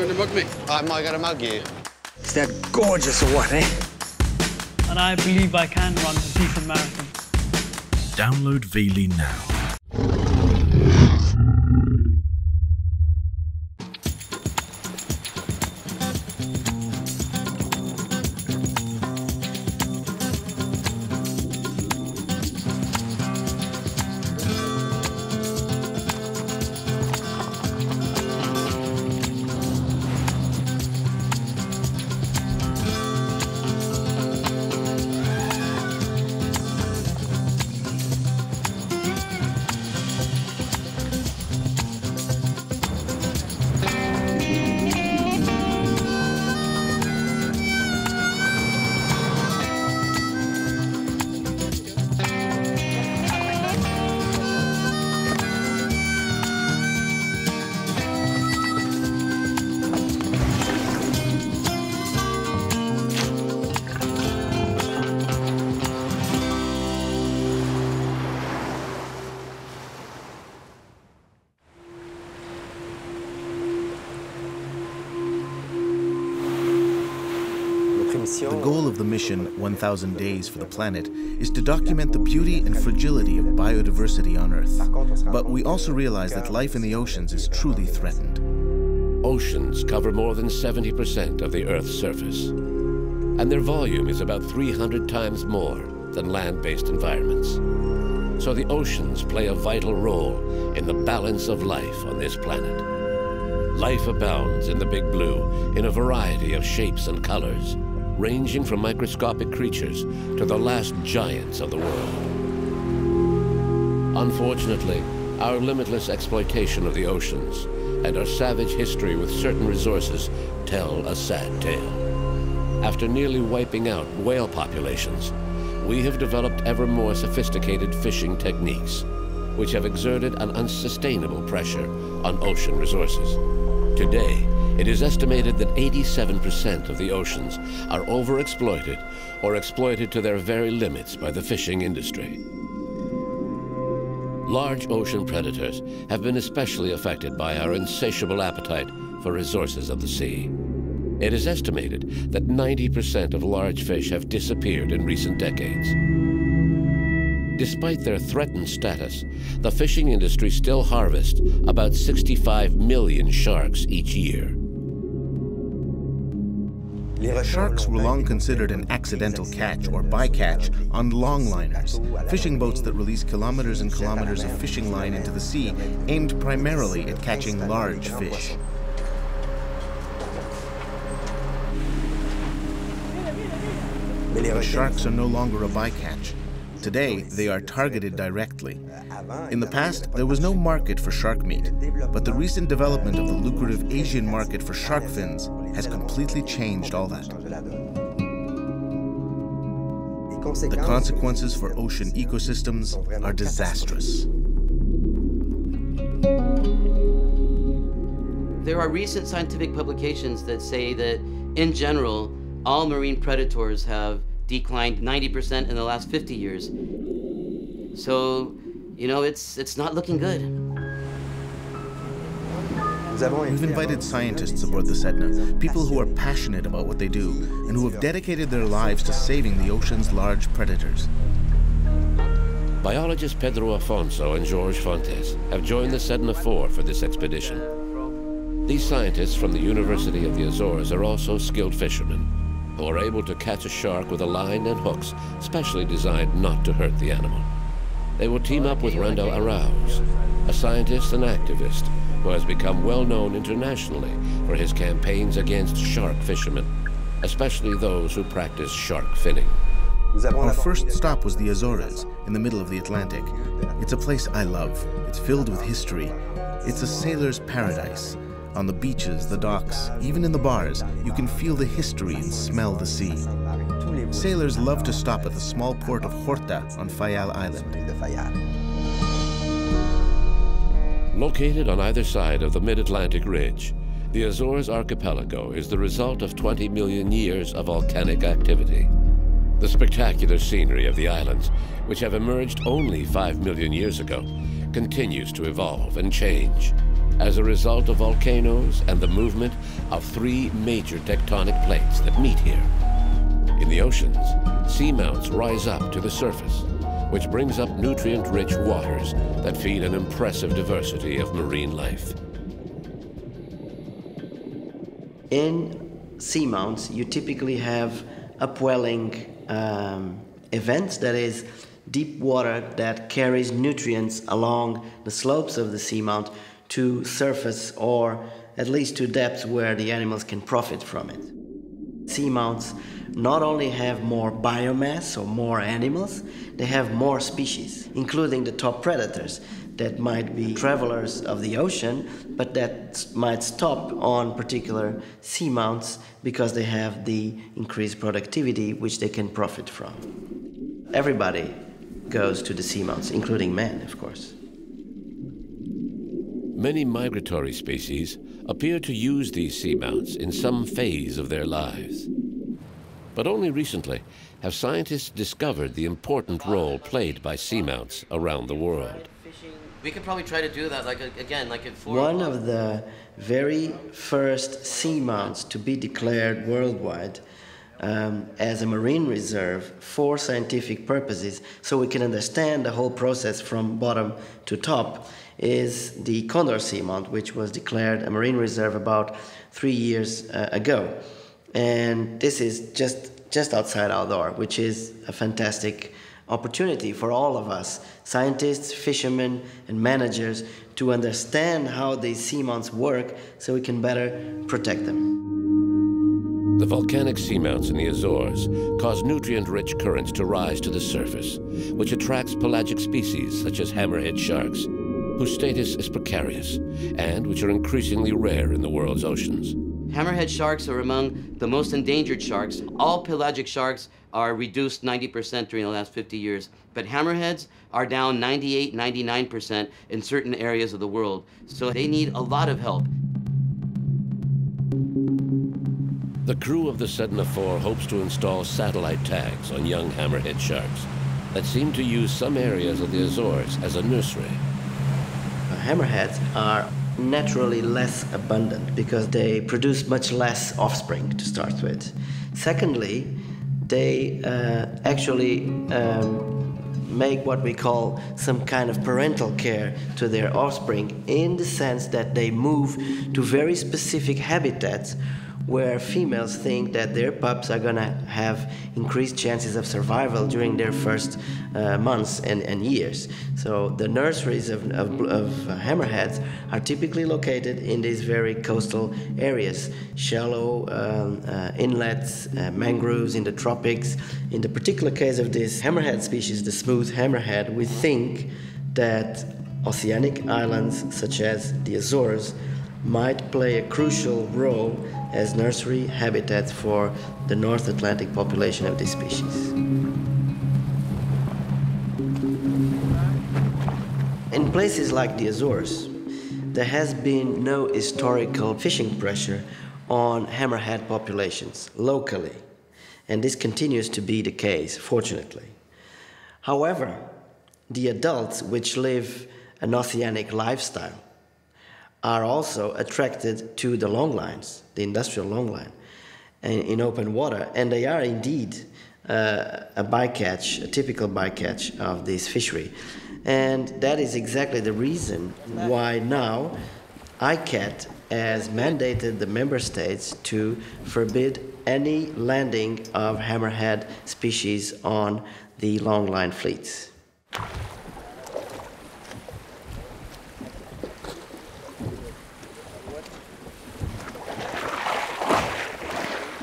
going to mug me? Am I going to mug you? Is that gorgeous or what, eh? And I believe I can run a decent marathon. Download Veely now. 10,000 Days for the Planet is to document the beauty and fragility of biodiversity on Earth. But we also realize that life in the oceans is truly threatened. Oceans cover more than 70% of the Earth's surface, and their volume is about 300 times more than land-based environments. So the oceans play a vital role in the balance of life on this planet. Life abounds in the Big Blue in a variety of shapes and colors, ranging from microscopic creatures to the last giants of the world. Unfortunately, our limitless exploitation of the oceans and our savage history with certain resources tell a sad tale. After nearly wiping out whale populations, we have developed ever more sophisticated fishing techniques, which have exerted an unsustainable pressure on ocean resources. Today, it is estimated that 87% of the oceans are overexploited or exploited to their very limits by the fishing industry. Large ocean predators have been especially affected by our insatiable appetite for resources of the sea. It is estimated that 90% of large fish have disappeared in recent decades. Despite their threatened status, the fishing industry still harvests about 65 million sharks each year. Sharks were long considered an accidental catch or bycatch on longliners, fishing boats that release kilometers and kilometers of fishing line into the sea, aimed primarily at catching large fish. But sharks are no longer a bycatch. Today, they are targeted directly. In the past, there was no market for shark meat, but the recent development of the lucrative Asian market for shark fins has completely changed all that. The consequences for ocean ecosystems are disastrous. There are recent scientific publications that say that, in general, all marine predators have declined 90% in the last 50 years. So, you know, it's, it's not looking good. We've invited scientists aboard the Sedna, people who are passionate about what they do and who have dedicated their lives to saving the ocean's large predators. Biologists Pedro Afonso and George Fontes have joined the Sedna 4 for this expedition. These scientists from the University of the Azores are also skilled fishermen who are able to catch a shark with a line and hooks specially designed not to hurt the animal. They will team up with Randall Arauz, a scientist and activist who has become well known internationally for his campaigns against shark fishermen, especially those who practice shark finning. Our first stop was the Azores, in the middle of the Atlantic. It's a place I love. It's filled with history. It's a sailor's paradise. On the beaches, the docks, even in the bars, you can feel the history and smell the sea. Sailors love to stop at the small port of Horta on Fayal Island. Located on either side of the mid-Atlantic ridge, the Azores archipelago is the result of 20 million years of volcanic activity. The spectacular scenery of the islands, which have emerged only 5 million years ago, continues to evolve and change. as a result of volcanoes and the movement of three major tectonic plates that meet here. In the oceans, seamounts rise up to the surface, which brings up nutrient-rich waters that feed an impressive diversity of marine life. In seamounts, you typically have upwelling um, events, that is, deep water that carries nutrients along the slopes of the seamount to surface or at least to depths where the animals can profit from it. Seamounts not only have more biomass or more animals, they have more species, including the top predators that might be travelers of the ocean, but that might stop on particular seamounts because they have the increased productivity which they can profit from. Everybody goes to the seamounts, including man, of course. Many migratory species appear to use these seamounts in some phase of their lives. But only recently have scientists discovered the important role played by seamounts around the world. We could probably try to do that, like again, like at four. One of the very first seamounts to be declared worldwide um, as a marine reserve for scientific purposes, so we can understand the whole process from bottom to top, is the Condor Seamount, which was declared a marine reserve about three years uh, ago. And this is just, just outside our door, which is a fantastic opportunity for all of us, scientists, fishermen, and managers, to understand how these seamounts work so we can better protect them. The volcanic seamounts in the Azores cause nutrient-rich currents to rise to the surface, which attracts pelagic species such as hammerhead sharks, whose status is precarious and which are increasingly rare in the world's oceans. Hammerhead sharks are among the most endangered sharks. All pelagic sharks are reduced 90% during the last 50 years, but hammerheads are down 98, 99% in certain areas of the world. So they need a lot of help. The crew of the Sedna 4 hopes to install satellite tags on young hammerhead sharks that seem to use some areas of the Azores as a nursery. Hammerheads are naturally less abundant because they produce much less offspring to start with. Secondly, they uh, actually um, make what we call some kind of parental care to their offspring in the sense that they move to very specific habitats where females think that their pups are going to have increased chances of survival during their first uh, months and, and years. So the nurseries of, of, of hammerheads are typically located in these very coastal areas, shallow um, uh, inlets, uh, mangroves in the tropics. In the particular case of this hammerhead species, the smooth hammerhead, we think that oceanic islands such as the Azores might play a crucial role as nursery habitats for the North Atlantic population of this species. In places like the Azores, there has been no historical fishing pressure on hammerhead populations locally, and this continues to be the case, fortunately. However, the adults which live an oceanic lifestyle are also attracted to the long lines, the industrial long line, in open water, and they are indeed uh, a bycatch, a typical bycatch of this fishery. And that is exactly the reason why now ICCAT has mandated the member states to forbid any landing of hammerhead species on the longline fleets.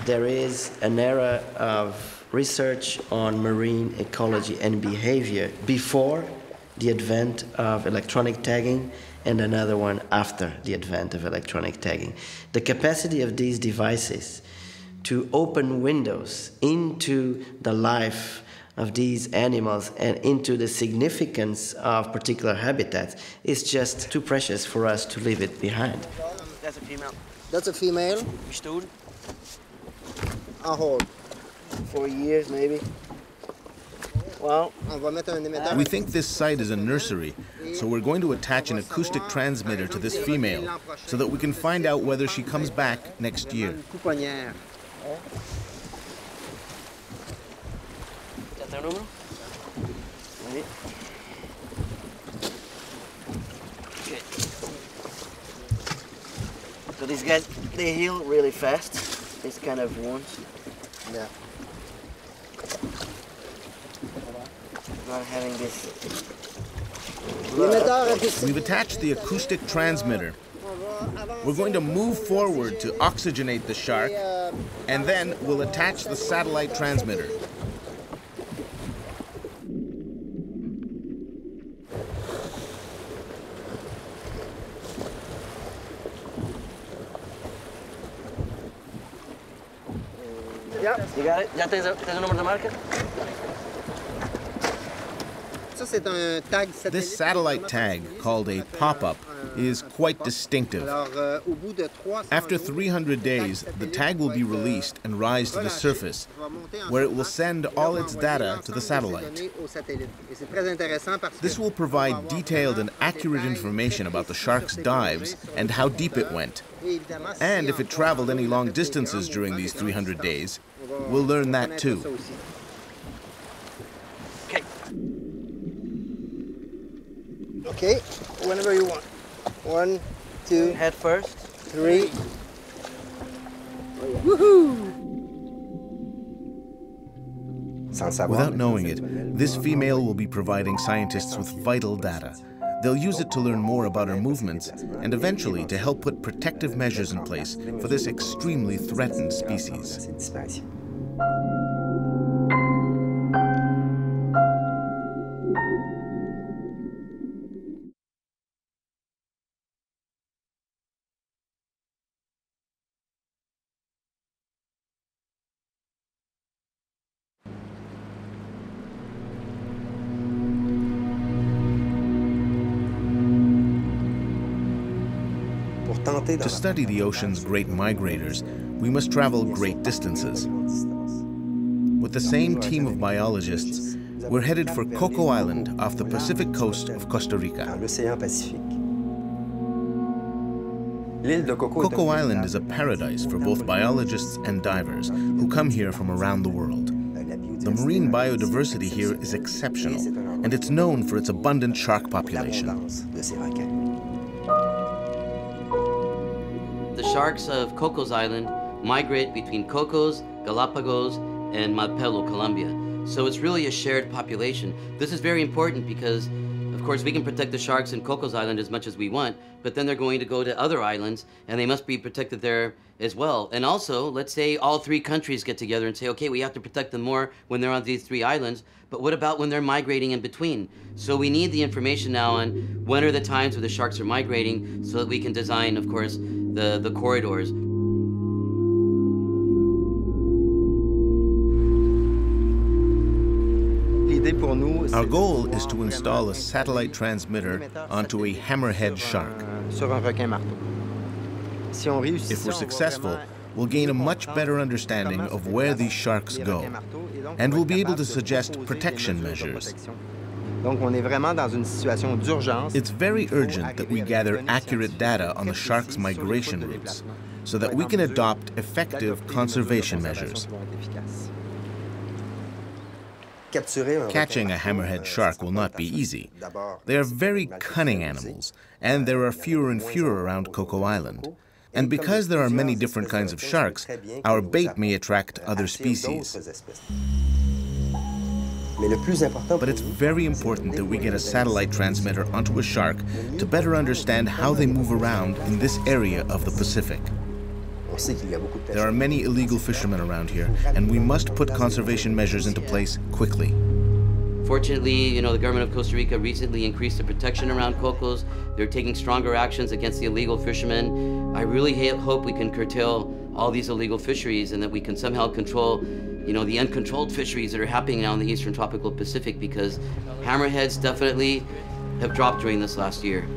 There is an era of research on marine ecology and behavior before the advent of electronic tagging and another one after the advent of electronic tagging. The capacity of these devices to open windows into the life of these animals and into the significance of particular habitats is just too precious for us to leave it behind. That's a female. That's a female? Stool. I'll hold. For years, maybe. Well, We think this site is a nursery, so we're going to attach an acoustic transmitter to this female so that we can find out whether she comes back next year. Got their número? Ready? Okay. So these guys, they heal really fast. These kind of wounds. Yeah. Not having this. We've attached the acoustic transmitter. We're going to move forward to oxygenate the shark, and then we'll attach the satellite transmitter. Yeah. You got it? ¿Ya tienes, tienes el número de marca? Ça, c'est un tag satellite. This satellite tag, called a pop-up, is quite distinctive. Alors, au bout de 300 After 300 days, the tag will be released and rise to the surface, where it will send all its data to the satellite. This will provide detailed and accurate information about the shark's dives and how deep it went. And if it traveled any long distances during these 300 days, we'll learn that too. Okay. Okay, whenever you want. One, two, Head first. three. Woohoo! Without knowing it, this female will be providing scientists with vital data. They'll use it to learn more about her movements and eventually to help put protective measures in place for this extremely threatened species. To study the ocean's great migrators, we must travel great distances. With the same team of biologists, we're headed for Coco Island off the Pacific coast of Costa Rica. Coco Island is a paradise for both biologists and divers who come here from around the world. The marine biodiversity here is exceptional, and it's known for its abundant shark population. The sharks of Cocos Island migrate between Cocos, Galapagos, and Malpelo, Colombia. So it's really a shared population. This is very important because, of course, we can protect the sharks in Cocos Island as much as we want, but then they're going to go to other islands and they must be protected there as well. And also, let's say all three countries get together and say, okay, we have to protect them more when they're on these three islands, but what about when they're migrating in between? So we need the information now on when are the times where the sharks are migrating so that we can design, of course, the, the corridors. Our goal is to install a satellite transmitter onto a hammerhead shark. If we're successful, we'll gain a much better understanding of where these sharks go, and we'll be able to suggest protection measures. It's very urgent that we gather accurate data on the shark's migration routes so that we can adopt effective conservation measures. Catching a hammerhead shark will not be easy. They are very cunning animals, and there are fewer and fewer around Coco Island. And because there are many different kinds of sharks, our bait may attract other species. But it's very important that we get a satellite transmitter onto a shark to better understand how they move around in this area of the Pacific. There are many illegal fishermen around here, and we must put conservation measures into place quickly. Fortunately, you know, the government of Costa Rica recently increased the protection around cocos. They're taking stronger actions against the illegal fishermen. I really hope we can curtail all these illegal fisheries and that we can somehow control, you know, the uncontrolled fisheries that are happening now in the eastern tropical Pacific because hammerheads definitely have dropped during this last year.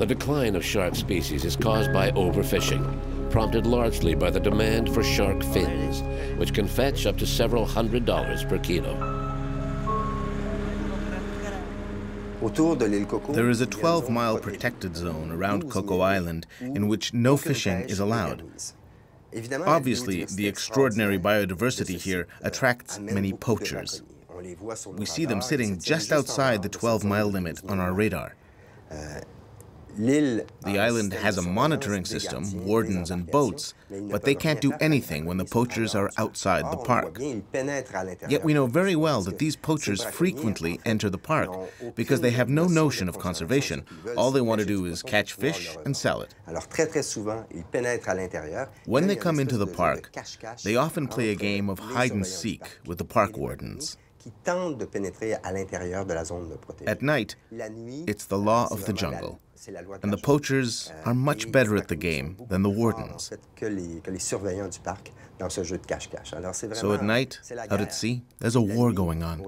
The decline of shark species is caused by overfishing. prompted largely by the demand for shark fins, which can fetch up to several hundred dollars per kilo. There is a 12 mile protected zone around Coco Island in which no fishing is allowed. Obviously, the extraordinary biodiversity here attracts many poachers. We see them sitting just outside the 12 mile limit on our radar. The island has a monitoring system, wardens, and boats, but they can't do anything when the poachers are outside the park. Yet we know very well that these poachers frequently enter the park because they have no notion of conservation. All they want to do is catch fish and sell it. When they come into the park, they often play a game of hide and seek with the park wardens. At night, it's the law of the jungle, and the poachers are much better at the game than the wardens. So at night, out at sea, there's a war going on.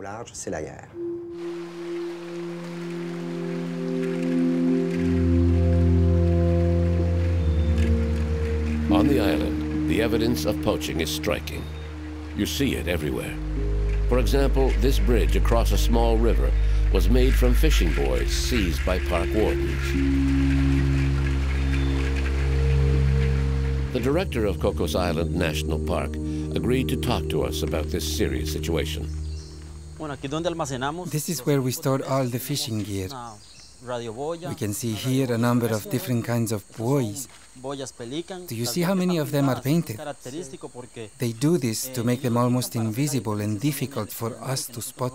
On the island, the evidence of poaching is striking. You see it everywhere. For example, this bridge across a small river was made from fishing buoys seized by park wardens. The director of Cocos Island National Park agreed to talk to us about this serious situation. This is where we store all the fishing gear. We can see here a number of different kinds of buoys. Do you see how many of them are painted? They do this to make them almost invisible and difficult for us to spot.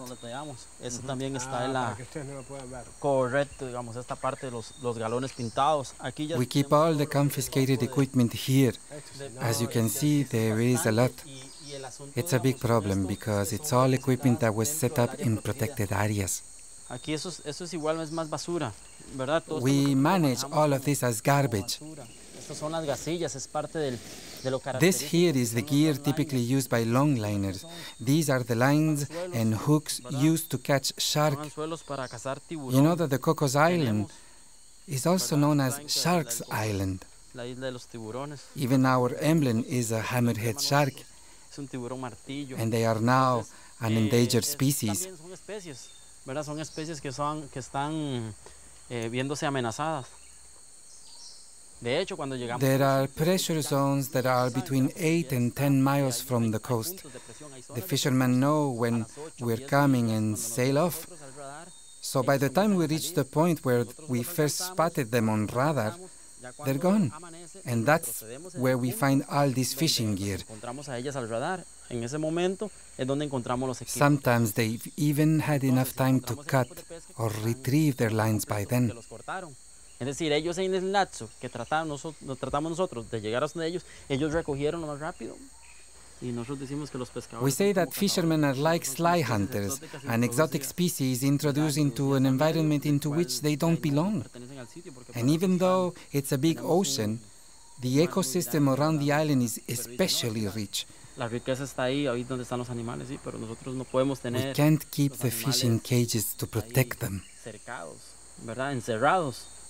We keep all the confiscated equipment here. As you can see, there is a lot. It's a big problem because it's all equipment that was set up in protected areas. Aquí eso es, eso es igual, es más basura, ¿verdad? We manage all of this as garbage. This here is the gear typically used by longliners. These are the lines and hooks used to catch shark. You know that the Cocos Island is also known as Shark's Island. Even our emblem is a hammerhead shark. And they are now an endangered species. ¿verdad? Son especies que, son, que están eh, viéndose amenazadas. There are pressure zones that are between 8 and 10 miles from the coast. The fishermen know when we're coming and sail off. So by the time we reach the point where we first spotted them on radar, they're gone. And that's where we find all this fishing gear. En ese momento es donde encontramos los equipos. Sometimes they've even had enough time to cut or retrieve their lines by then. Es decir, ellos en el lapso que tratamos, tratamos nosotros de llegar hasta ellos, ellos recogieron lo más rápido. Y nosotros decimos que los pescadores we say that fishermen are like sly hunters, an exotic species introduced into an environment into which they don't belong. And even though it's a big ocean, the ecosystem around the island is especially rich. La riqueza está ahí, ahí donde están los animales, sí, pero nosotros no podemos tener. We can't keep the fish in cages to protect them. Cercados, ¿verdad? Encerrados. Aquí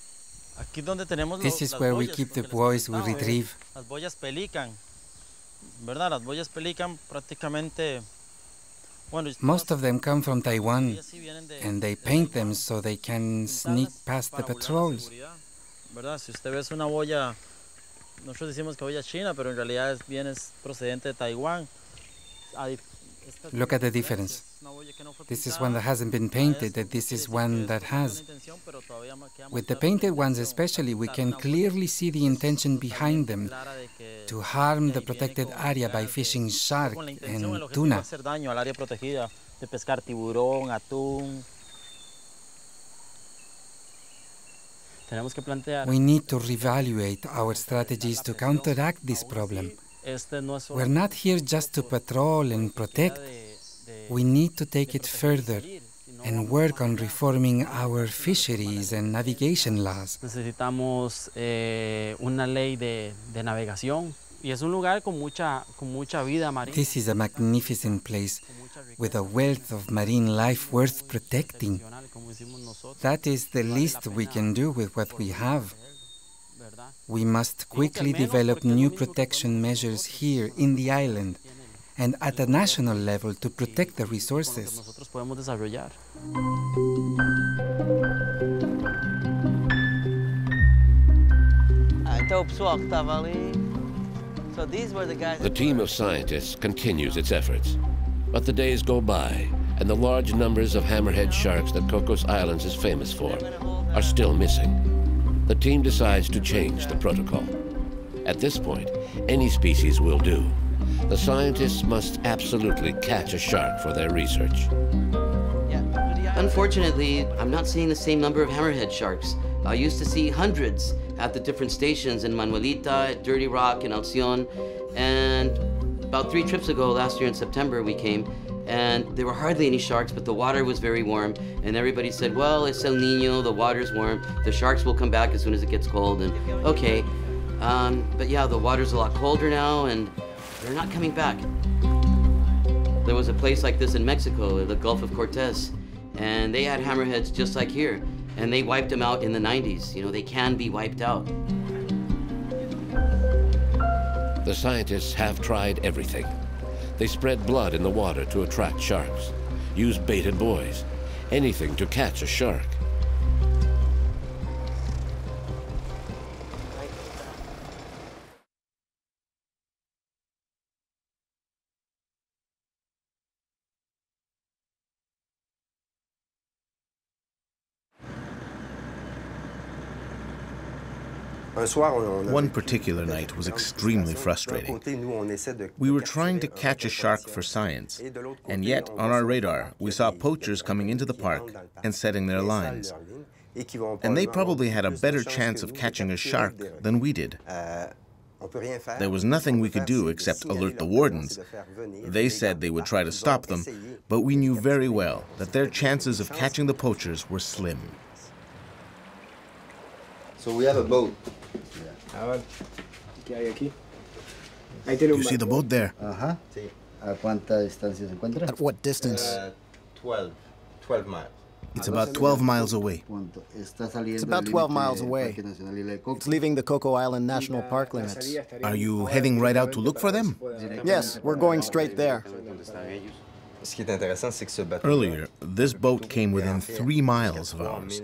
donde tenemos This is where we keep the buoys we eh, retrieve. Las boyas pelican, ¿verdad? Las boyas pelican prácticamente. Most of them come from Taiwan, and they paint them so they can sneak past the patrols. ¿Verdad? Si usted ve una boya nosotros decimos que boya china, pero en realidad es, bien es procedente de Taiwán. Look at the difference. This is one that hasn't been painted, that this is one that has. With the painted ones especially, we can clearly see the intention behind them to harm the protected area by fishing shark and tuna. We need to reevaluate our strategies to counteract this problem. We're not here just to patrol and protect. We need to take it further and work on reforming our fisheries and navigation laws. Necesitamos eh, una ley de, de navegación y es un lugar con mucha, con mucha vida marina. This is a magnificent place with a wealth of marine life worth protecting. That is the least we can do with what we have. We must quickly develop new protection measures here in the island and at a national level to protect the resources. nosotros podemos desarrollar. So these were the guys. The team of scientists continues its efforts. But the days go by, and the large numbers of hammerhead sharks that Cocos Islands is famous for are still missing. The team decides to change the protocol. At this point, any species will do. The scientists must absolutely catch a shark for their research. Unfortunately, I'm not seeing the same number of hammerhead sharks. I used to see hundreds at the different stations in Manuelita, at Dirty Rock, and Alcyone. And about three trips ago, last year in September, we came, and there were hardly any sharks, but the water was very warm. And everybody said, well, it's El Nino, the water's warm, the sharks will come back as soon as it gets cold. And okay. Um, but yeah, the water's a lot colder now, and they're not coming back. There was a place like this in Mexico, the Gulf of Cortez, and they had hammerheads just like here, and they wiped them out in the 90s. You know, they can be wiped out. The scientists have tried everything. They spread blood in the water to attract sharks, use baited buoys, anything to catch a shark. One particular night was extremely frustrating. We were trying to catch a shark for science, and yet on our radar we saw poachers coming into the park and setting their lines. And they probably had a better chance of catching a shark than we did. There was nothing we could do except alert the wardens. They said they would try to stop them, but we knew very well that their chances of catching the poachers were slim. So we have a boat. Do you see the boat there? Ajá. ¿A cuánta distancia se encuentra? At what distance? Uh, 12, 12 miles. It's about 12 miles away. It's about 12 miles away. It's leaving the Coco Island National Park limits. Are you heading right out to look for them? Yes, we're going straight there. Earlier, this boat came within three miles of ours.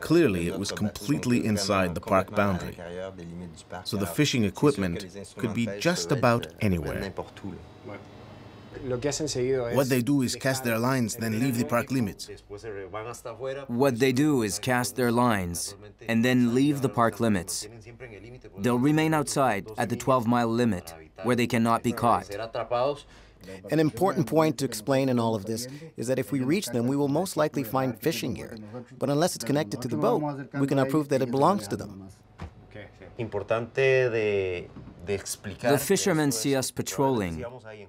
Clearly, it was completely inside the park boundary, so the fishing equipment could be just about anywhere. What they do is cast their lines, then leave the park limits. What they do is cast their lines and then leave the park limits. They'll remain outside at the 12 mile limit where they cannot be caught. An important point to explain in all of this is that if we reach them, we will most likely find fishing gear. But unless it's connected to the boat, we cannot prove that it belongs to them. The fishermen see us patrolling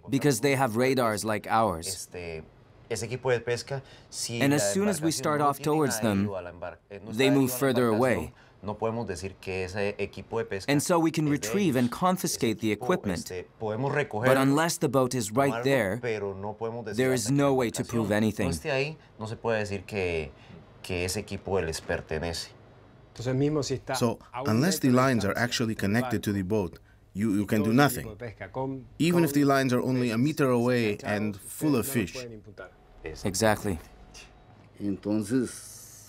because they have radars like ours. And as soon as we start off towards them, they move further away. And so we can retrieve and confiscate the equipment. But unless the boat is right there, there is no way to prove anything. So, unless the lines are actually connected to the boat, you, you can do nothing, even if the lines are only a meter away and full of fish. Exactly.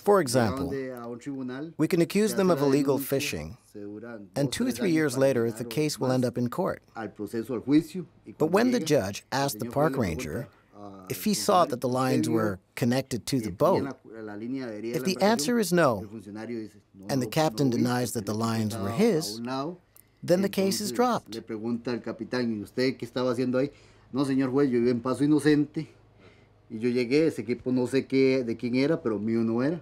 For example, we can accuse them of illegal fishing, and two or three years later, the case will end up in court. But when the judge asked the park ranger if he saw that the lines were connected to the boat, if the answer is no, and the captain denies that the lines were his, then the case is dropped. No, señor juez, yo iba en paso inocente y yo llegué, ese equipo no sé qué, de quién era, pero mío no era.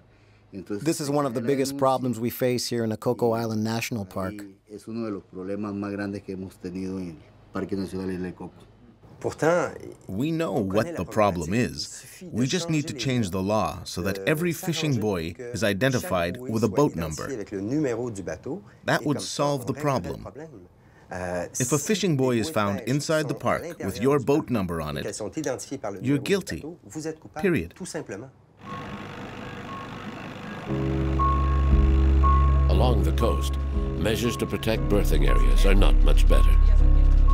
Entonces, This is one of the biggest problems we face here in the Coco Island National Park. es uno de los problemas más grandes que hemos tenido en el Parque Nacional Isla de Coco. We know what the problem is. We just need to change the law so that every fishing buoy is identified with a boat number. That would solve the problem. If a fishing buoy is found inside the park with your boat number on it, you're guilty. Period. Along the coast, measures to protect berthing areas are not much better.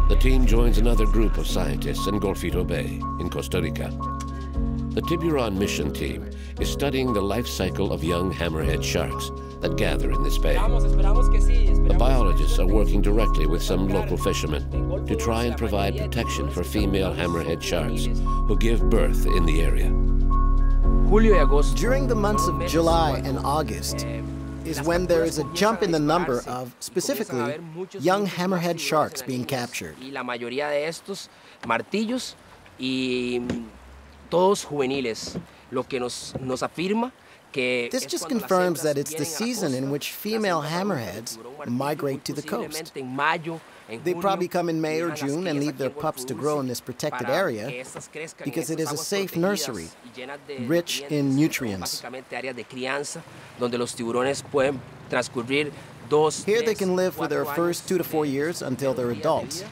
The team joins another group of scientists in Golfito Bay in Costa Rica. The Tiburon mission team is studying the life cycle of young hammerhead sharks that gather in this bay. The biologists are working directly with some local fishermen to try and provide protection for female hammerhead sharks who give birth in the area. During the months of July and August is when there is a jump in the number of, specifically, young hammerhead sharks being captured. todos juveniles, lo que nos, nos afirma this just confirms that it's the season in which female hammerheads migrate to the coast. They probably come in May or June and leave their pups to grow in this protected area because it is a safe nursery, rich in nutrients. Here they can live for their first two to four years until they're adults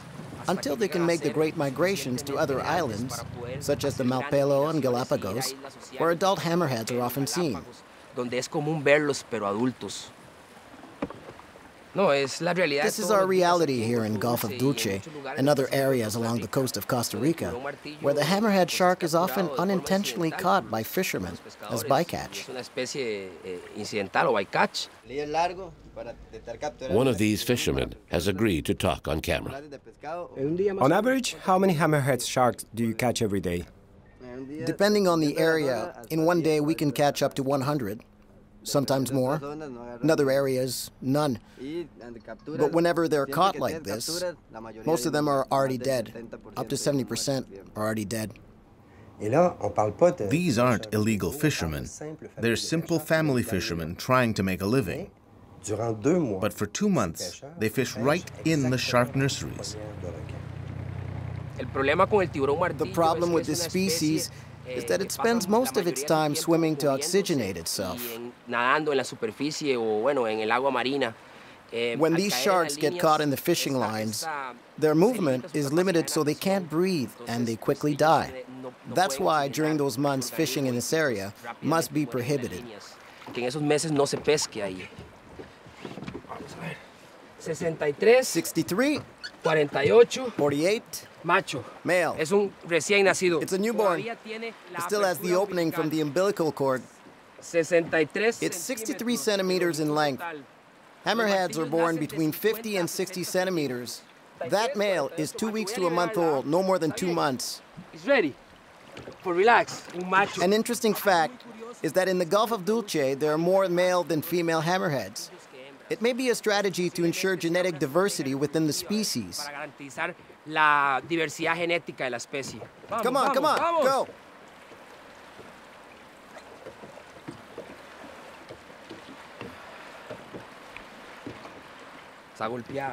until they can make the great migrations to other islands, such as the Malpelo and Galapagos, where adult hammerheads are often seen. This is our reality here in Gulf of Dulce and other areas along the coast of Costa Rica, where the hammerhead shark is often unintentionally caught by fishermen as bycatch. One of these fishermen has agreed to talk on camera. On average, how many hammerhead sharks do you catch every day? Depending on the area, in one day we can catch up to 100 sometimes more. In other areas, none. But whenever they're caught like this, most of them are already dead. Up to 70% are already dead. These aren't illegal fishermen. They're simple family fishermen trying to make a living. But for two months, they fish right in the shark nurseries. The problem with this species is that it spends most of its time swimming to oxygenate itself. When these sharks get caught in the fishing lines, their movement is limited so they can't breathe and they quickly die. That's why during those months fishing in this area must be prohibited. 63. 63. 48. 48. Macho. Male. Es un recién nacido. It's a newborn. It still has the opening from the umbilical cord. 63. It's 63 centimeters in length. Hammerheads are born between 50 and 60 centimeters. That male is two weeks to a month old, no more than two months. He's ready. For relax. An interesting fact is that in the Gulf of Dulce, there are more male than female hammerheads. It may be a strategy to ensure genetic diversity within the species. La diversidad genética de la especie. Vamos, come on, come on, go.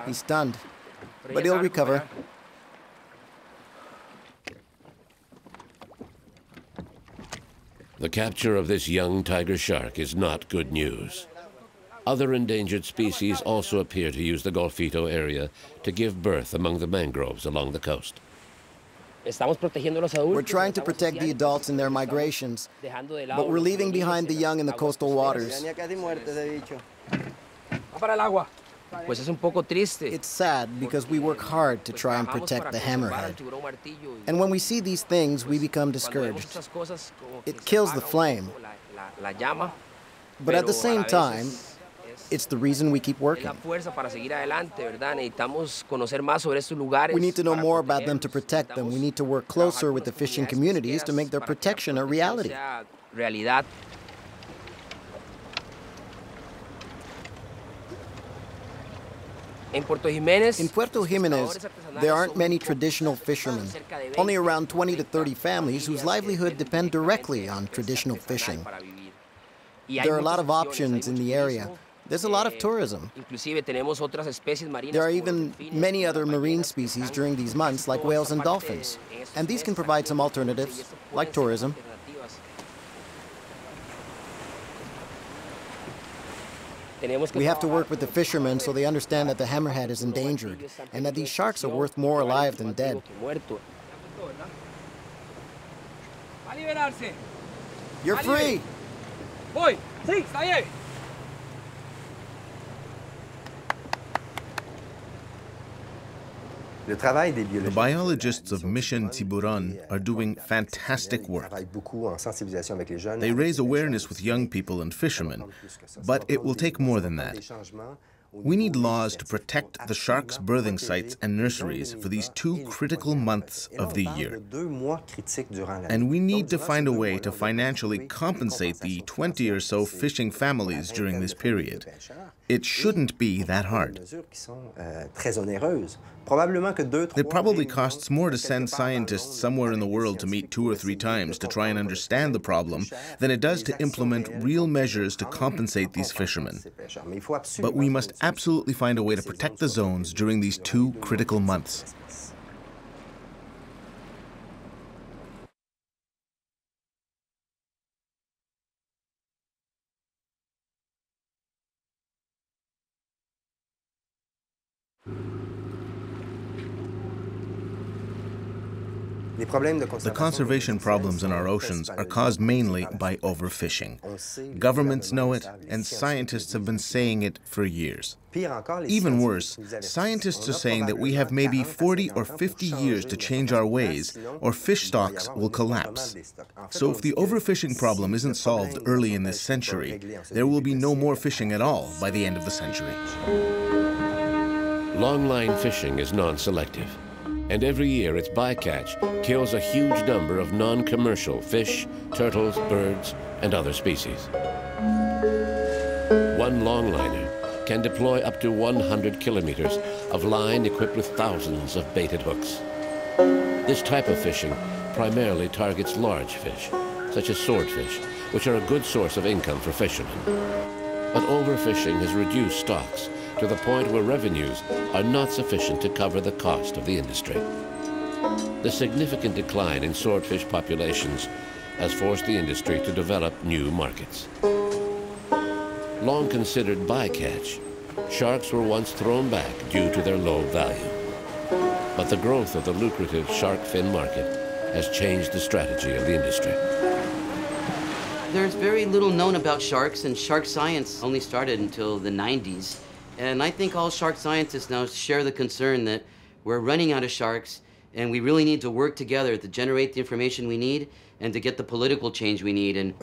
He's stunned, but he'll recover. The capture of this young tiger shark is not good news. Other endangered species also appear to use the Golfito area to give birth among the mangroves along the coast. We're trying to protect the adults in their migrations, but we're leaving behind the young in the coastal waters. It's sad because we work hard to try and protect the hammerhead. And when we see these things, we become discouraged. It kills the flame. But at the same time, it's the reason we keep working. We need to know more about them to protect them. We need to work closer with the fishing communities to make their protection a reality. In Puerto Jimenez, in Puerto Jimenez, there aren't many traditional fishermen. Only around 20 to 30 families whose livelihood depend directly on traditional fishing. There are a lot of options in the area. There's a lot of tourism. There are even many other marine species during these months, like whales and dolphins. And these can provide some alternatives, like tourism. We have to work with the fishermen so they understand that the hammerhead is endangered and that these sharks are worth more alive than dead. You're free! Voy. Sí, está bien. The biologists of Mission Tiburon are doing fantastic work. They raise awareness with young people and fishermen, but it will take more than that. We need laws to protect the sharks' birthing sites and nurseries for these two critical months of the year. And we need to find a way to financially compensate the 20 or so fishing families during this period. It shouldn't be that hard. It probably costs more to send scientists somewhere in the world to meet two or three times to try and understand the problem than it does to implement real measures to compensate these fishermen. But we must absolutely find a way to protect the zones during these two critical months. The conservation problems in our oceans are caused mainly by overfishing. Governments know it, and scientists have been saying it for years. Even worse, scientists are saying that we have maybe 40 or 50 years to change our ways, or fish stocks will collapse. So if the overfishing problem isn't solved early in this century, there will be no more fishing at all by the end of the century. Longline fishing is non-selective and every year its bycatch kills a huge number of non-commercial fish, turtles, birds, and other species. One longliner can deploy up to 100 kilometers of line equipped with thousands of baited hooks. This type of fishing primarily targets large fish, such as swordfish, which are a good source of income for fishermen. But overfishing has reduced stocks to the point where revenues are not sufficient to cover the cost of the industry. The significant decline in swordfish populations has forced the industry to develop new markets. Long considered bycatch, sharks were once thrown back due to their low value. But the growth of the lucrative shark fin market has changed the strategy of the industry. There's very little known about sharks, and shark science only started until the 90s. And I think all shark scientists now share the concern that we're running out of sharks and we really need to work together to generate the information we need and to get the political change we need. And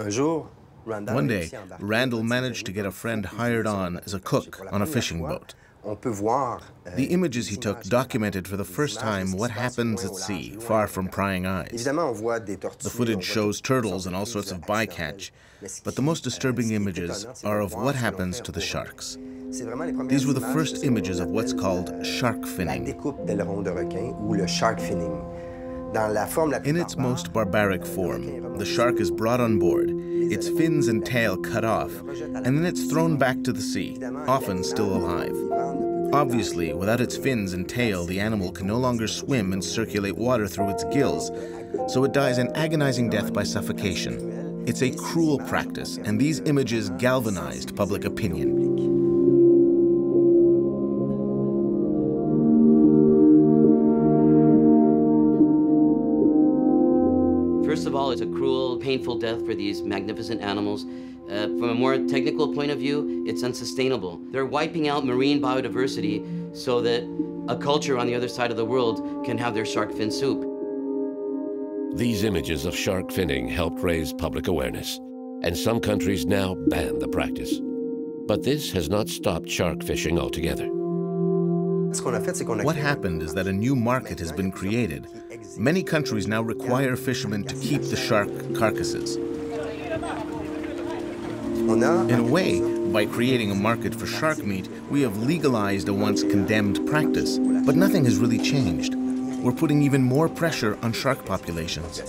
one day, Randall managed to get a friend hired on as a cook on a fishing boat. The images he took documented for the first time what happens at sea, far from prying eyes. The footage shows turtles and all sorts of bycatch, but the most disturbing images are of what happens to the sharks. These were the first images of what's called shark finning. In its most barbaric form, the shark is brought on board, its fins and tail cut off, and then it's thrown back to the sea, often still alive. Obviously, without its fins and tail, the animal can no longer swim and circulate water through its gills, so it dies an agonizing death by suffocation. It's a cruel practice, and these images galvanized public opinion. Painful death for these magnificent animals. Uh, from a more technical point of view, it's unsustainable. They're wiping out marine biodiversity so that a culture on the other side of the world can have their shark fin soup. These images of shark finning helped raise public awareness, and some countries now ban the practice. But this has not stopped shark fishing altogether. What happened is that a new market has been created. Many countries now require fishermen to keep the shark carcasses. In a way, by creating a market for shark meat, we have legalized a once condemned practice. But nothing has really changed. We're putting even more pressure on shark populations.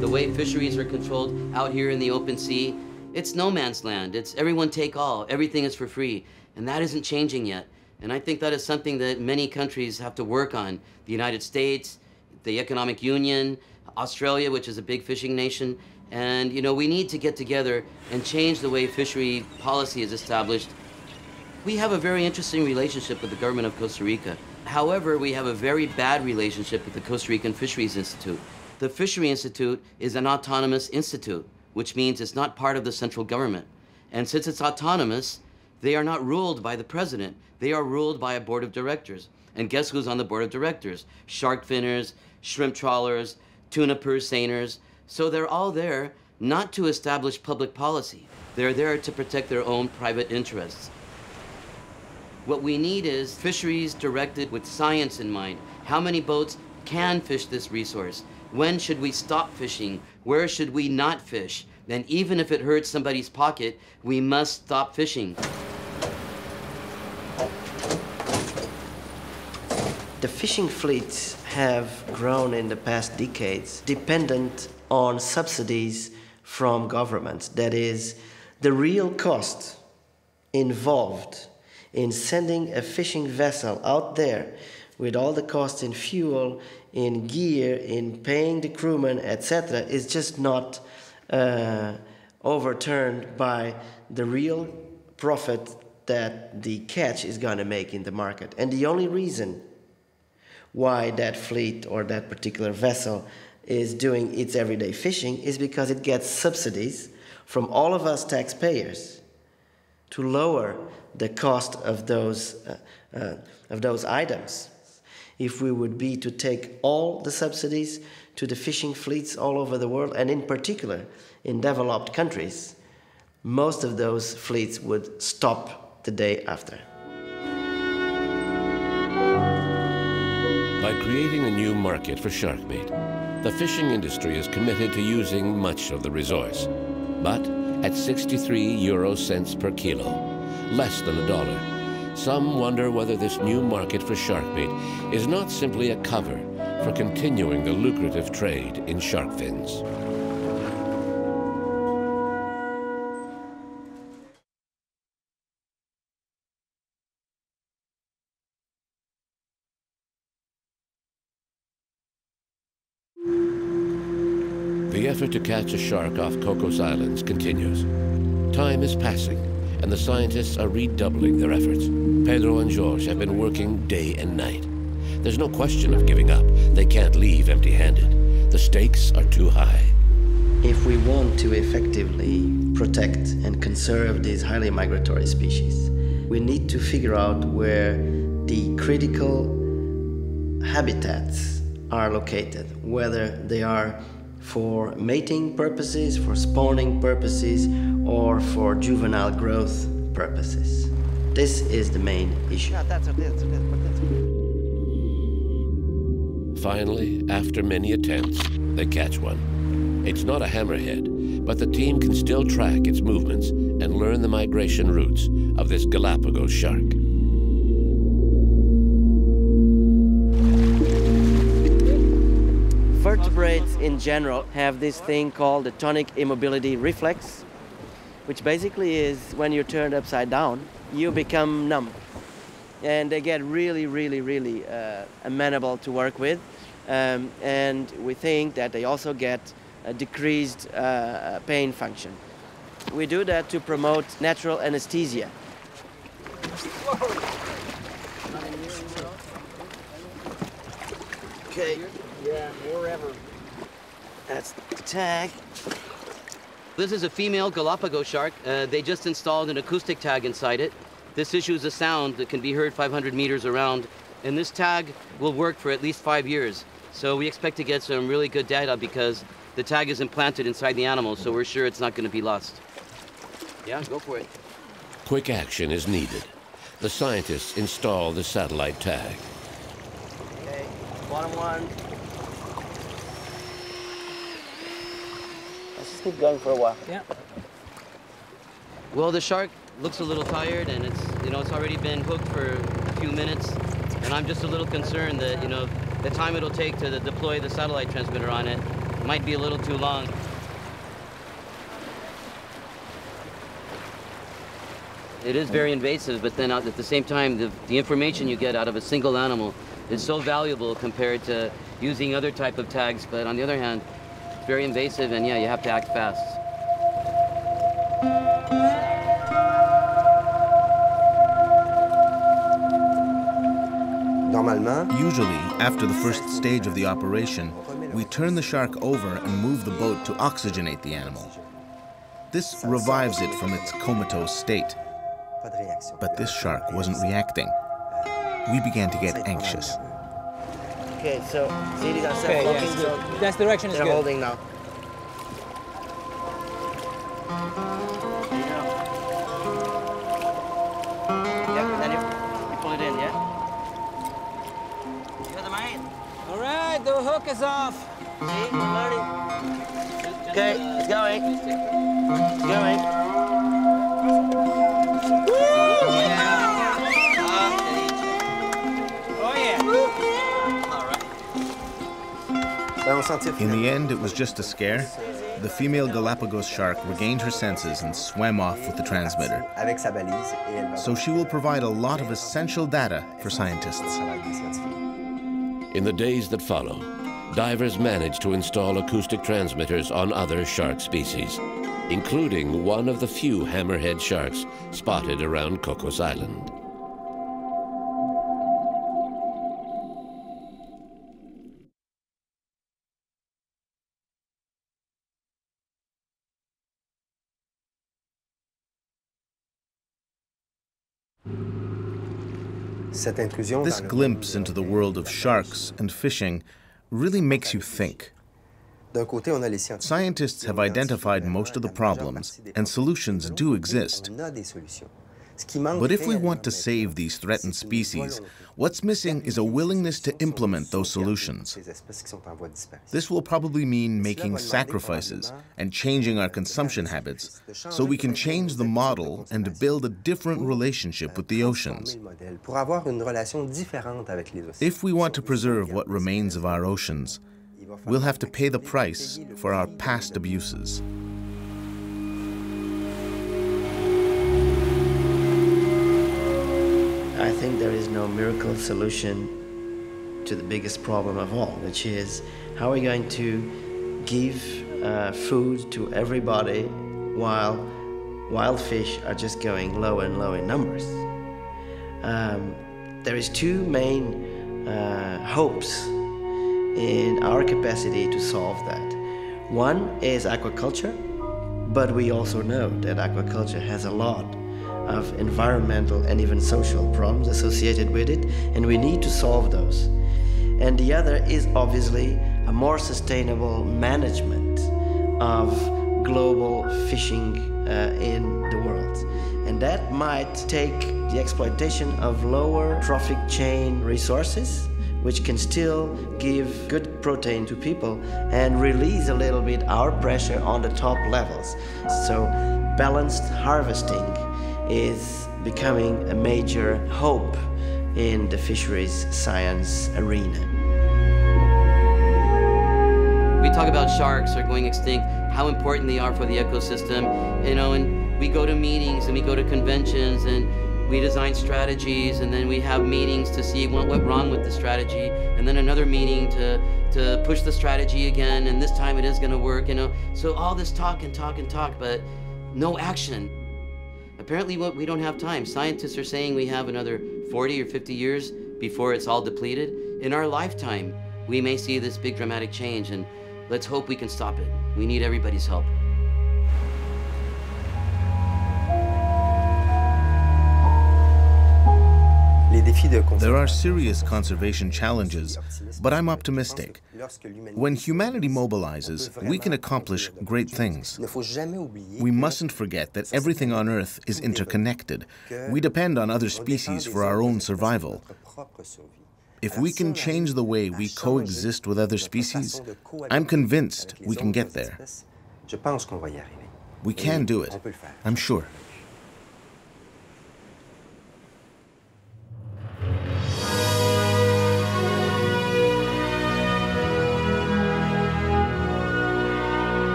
The way fisheries are controlled out here in the open sea, it's no man's land. It's everyone take all. Everything is for free. And that isn't changing yet. And I think that is something that many countries have to work on. The United States, the Economic Union, Australia, which is a big fishing nation. And, you know, we need to get together and change the way fishery policy is established. We have a very interesting relationship with the government of Costa Rica. However, we have a very bad relationship with the Costa Rican Fisheries Institute. The Fishery Institute is an autonomous institute, which means it's not part of the central government. And since it's autonomous, they are not ruled by the president. They are ruled by a board of directors. And guess who's on the board of directors? Shark finners, shrimp trawlers, tuna purse seiners. So they're all there not to establish public policy. They're there to protect their own private interests. What we need is fisheries directed with science in mind. How many boats can fish this resource? When should we stop fishing? Where should we not fish? Then even if it hurts somebody's pocket, we must stop fishing. The fishing fleets have grown in the past decades dependent on subsidies from governments. That is, the real cost involved in sending a fishing vessel out there with all the costs in fuel, in gear, in paying the crewmen, etc., is just not uh, overturned by the real profit that the catch is going to make in the market. And the only reason why that fleet or that particular vessel is doing its everyday fishing is because it gets subsidies from all of us taxpayers to lower the cost of those, uh, uh, of those items. If we would be to take all the subsidies to the fishing fleets all over the world, and in particular in developed countries, most of those fleets would stop the day after. By creating a new market for shark bait, the fishing industry is committed to using much of the resource, but at 63 euro cents per kilo less than a dollar. Some wonder whether this new market for shark bait is not simply a cover for continuing the lucrative trade in shark fins. Effort to catch a shark off Cocos Islands continues. Time is passing, and the scientists are redoubling their efforts. Pedro and George have been working day and night. There's no question of giving up. They can't leave empty-handed. The stakes are too high. If we want to effectively protect and conserve these highly migratory species, we need to figure out where the critical habitats are located, whether they are for mating purposes, for spawning purposes, or for juvenile growth purposes. This is the main issue. Finally, after many attempts, they catch one. It's not a hammerhead, but the team can still track its movements and learn the migration routes of this Galapagos shark. In general have this thing called the tonic immobility reflex, which basically is when you're turned upside down, you become numb. And they get really, really, really uh, amenable to work with. Um, and we think that they also get a decreased uh, pain function. We do that to promote natural anesthesia. Okay. Yeah, wherever. That's the tag. This is a female Galapagos shark. Uh, they just installed an acoustic tag inside it. This issues a sound that can be heard 500 meters around. And this tag will work for at least five years. So we expect to get some really good data because the tag is implanted inside the animal, so we're sure it's not going to be lost. Yeah, go for it. Quick action is needed. The scientists install the satellite tag. Okay, bottom one. Keep going for a while. Yeah. Well, the shark looks a little tired, and it's you know it's already been hooked for a few minutes, and I'm just a little concerned that you know the time it'll take to deploy the satellite transmitter on it might be a little too long. It is very invasive, but then at the same time, the, the information you get out of a single animal is so valuable compared to using other type of tags. But on the other hand, very invasive, and yeah, you have to act fast. Usually, after the first stage of the operation, We turn the shark over and move the boat to oxygenate the animal. This revives it from its comatose state. But this shark wasn't reacting. We began to get anxious. Okay, so see these are okay, yes, so That's direction is they're good. holding now. Yeah, Daniel, you pull it in, yeah? You're the man. All right, the hook is off. See, learning. Okay, uh, it's going. It's going. In the end, it was just a scare. The female Galapagos shark regained her senses and swam off with the transmitter. So she will provide a lot of essential data for scientists. In the days that follow, divers managed to install acoustic transmitters on other shark species, including one of the few hammerhead sharks spotted around Cocos Island. This glimpse into the world of sharks and fishing really makes you think. Scientists have identified most of the problems, and solutions do exist. But if we want to save these threatened species, what's missing is a willingness to implement those solutions. This will probably mean making sacrifices and changing our consumption habits so we can change the model and build a different relationship with the oceans. If we want to preserve what remains of our oceans, we'll have to pay the price for our past abuses. No miracle solution to the biggest problem of all, which is how are we going to give uh, food to everybody while wild fish are just going low and low in numbers? Um, there is two main uh, hopes in our capacity to solve that. One is aquaculture, but we also know that aquaculture has a lot of environmental and even social problems associated with it, and we need to solve those. And the other is obviously a more sustainable management of global fishing uh, in the world. And that might take the exploitation of lower trophic chain resources, which can still give good protein to people and release a little bit our pressure on the top levels. So, balanced harvesting is becoming a major hope in the fisheries science arena. We talk about sharks are going extinct, how important they are for the ecosystem, you know, and we go to meetings and we go to conventions and we design strategies and then we have meetings to see what went wrong with the strategy and then another meeting to, to push the strategy again and this time it is going to work, you know. So all this talk and talk and talk, but no action. Apparently what we don't have time. Scientists are saying we have another 40 or 50 years before it's all depleted. In our lifetime, we may see this big dramatic change and let's hope we can stop it. We need everybody's help. There are serious conservation challenges, but I'm optimistic. When humanity mobilizes, we can accomplish great things. We mustn't forget that everything on Earth is interconnected. We depend on other species for our own survival. If we can change the way we coexist with other species, I'm convinced we can get there. We can do it, I'm sure.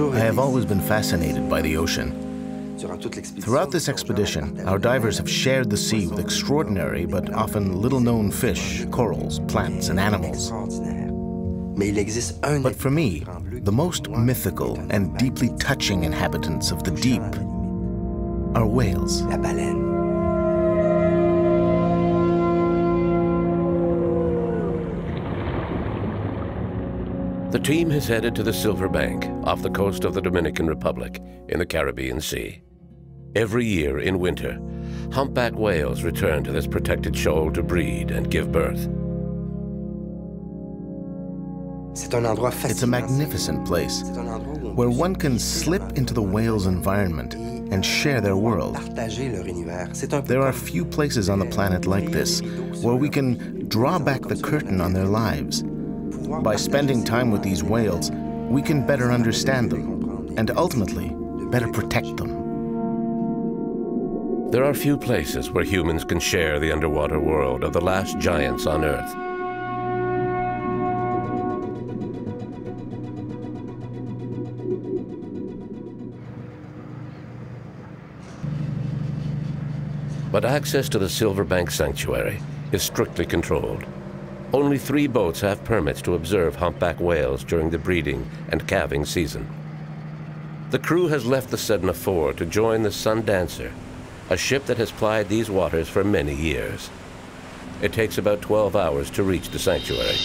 I have always been fascinated by the ocean. Throughout this expedition, our divers have shared the sea with extraordinary but often little known fish, corals, plants, and animals. But for me, the most mythical and deeply touching inhabitants of the deep are whales. Team has headed to the Silver Bank off the coast of the Dominican Republic in the Caribbean Sea. Every year in winter, humpback whales return to this protected shoal to breed and give birth. It's a magnificent place where one can slip into the whale's environment and share their world. There are few places on the planet like this where we can draw back the curtain on their lives by spending time with these whales, we can better understand them and ultimately better protect them. There are few places where humans can share the underwater world of the last giants on Earth. But access to the Silver Bank Sanctuary is strictly controlled. Only three boats have permits to observe humpback whales during the breeding and calving season. The crew has left the Sedna 4 to join the Sundancer, a ship that has plied these waters for many years. It takes about 12 hours to reach the sanctuary.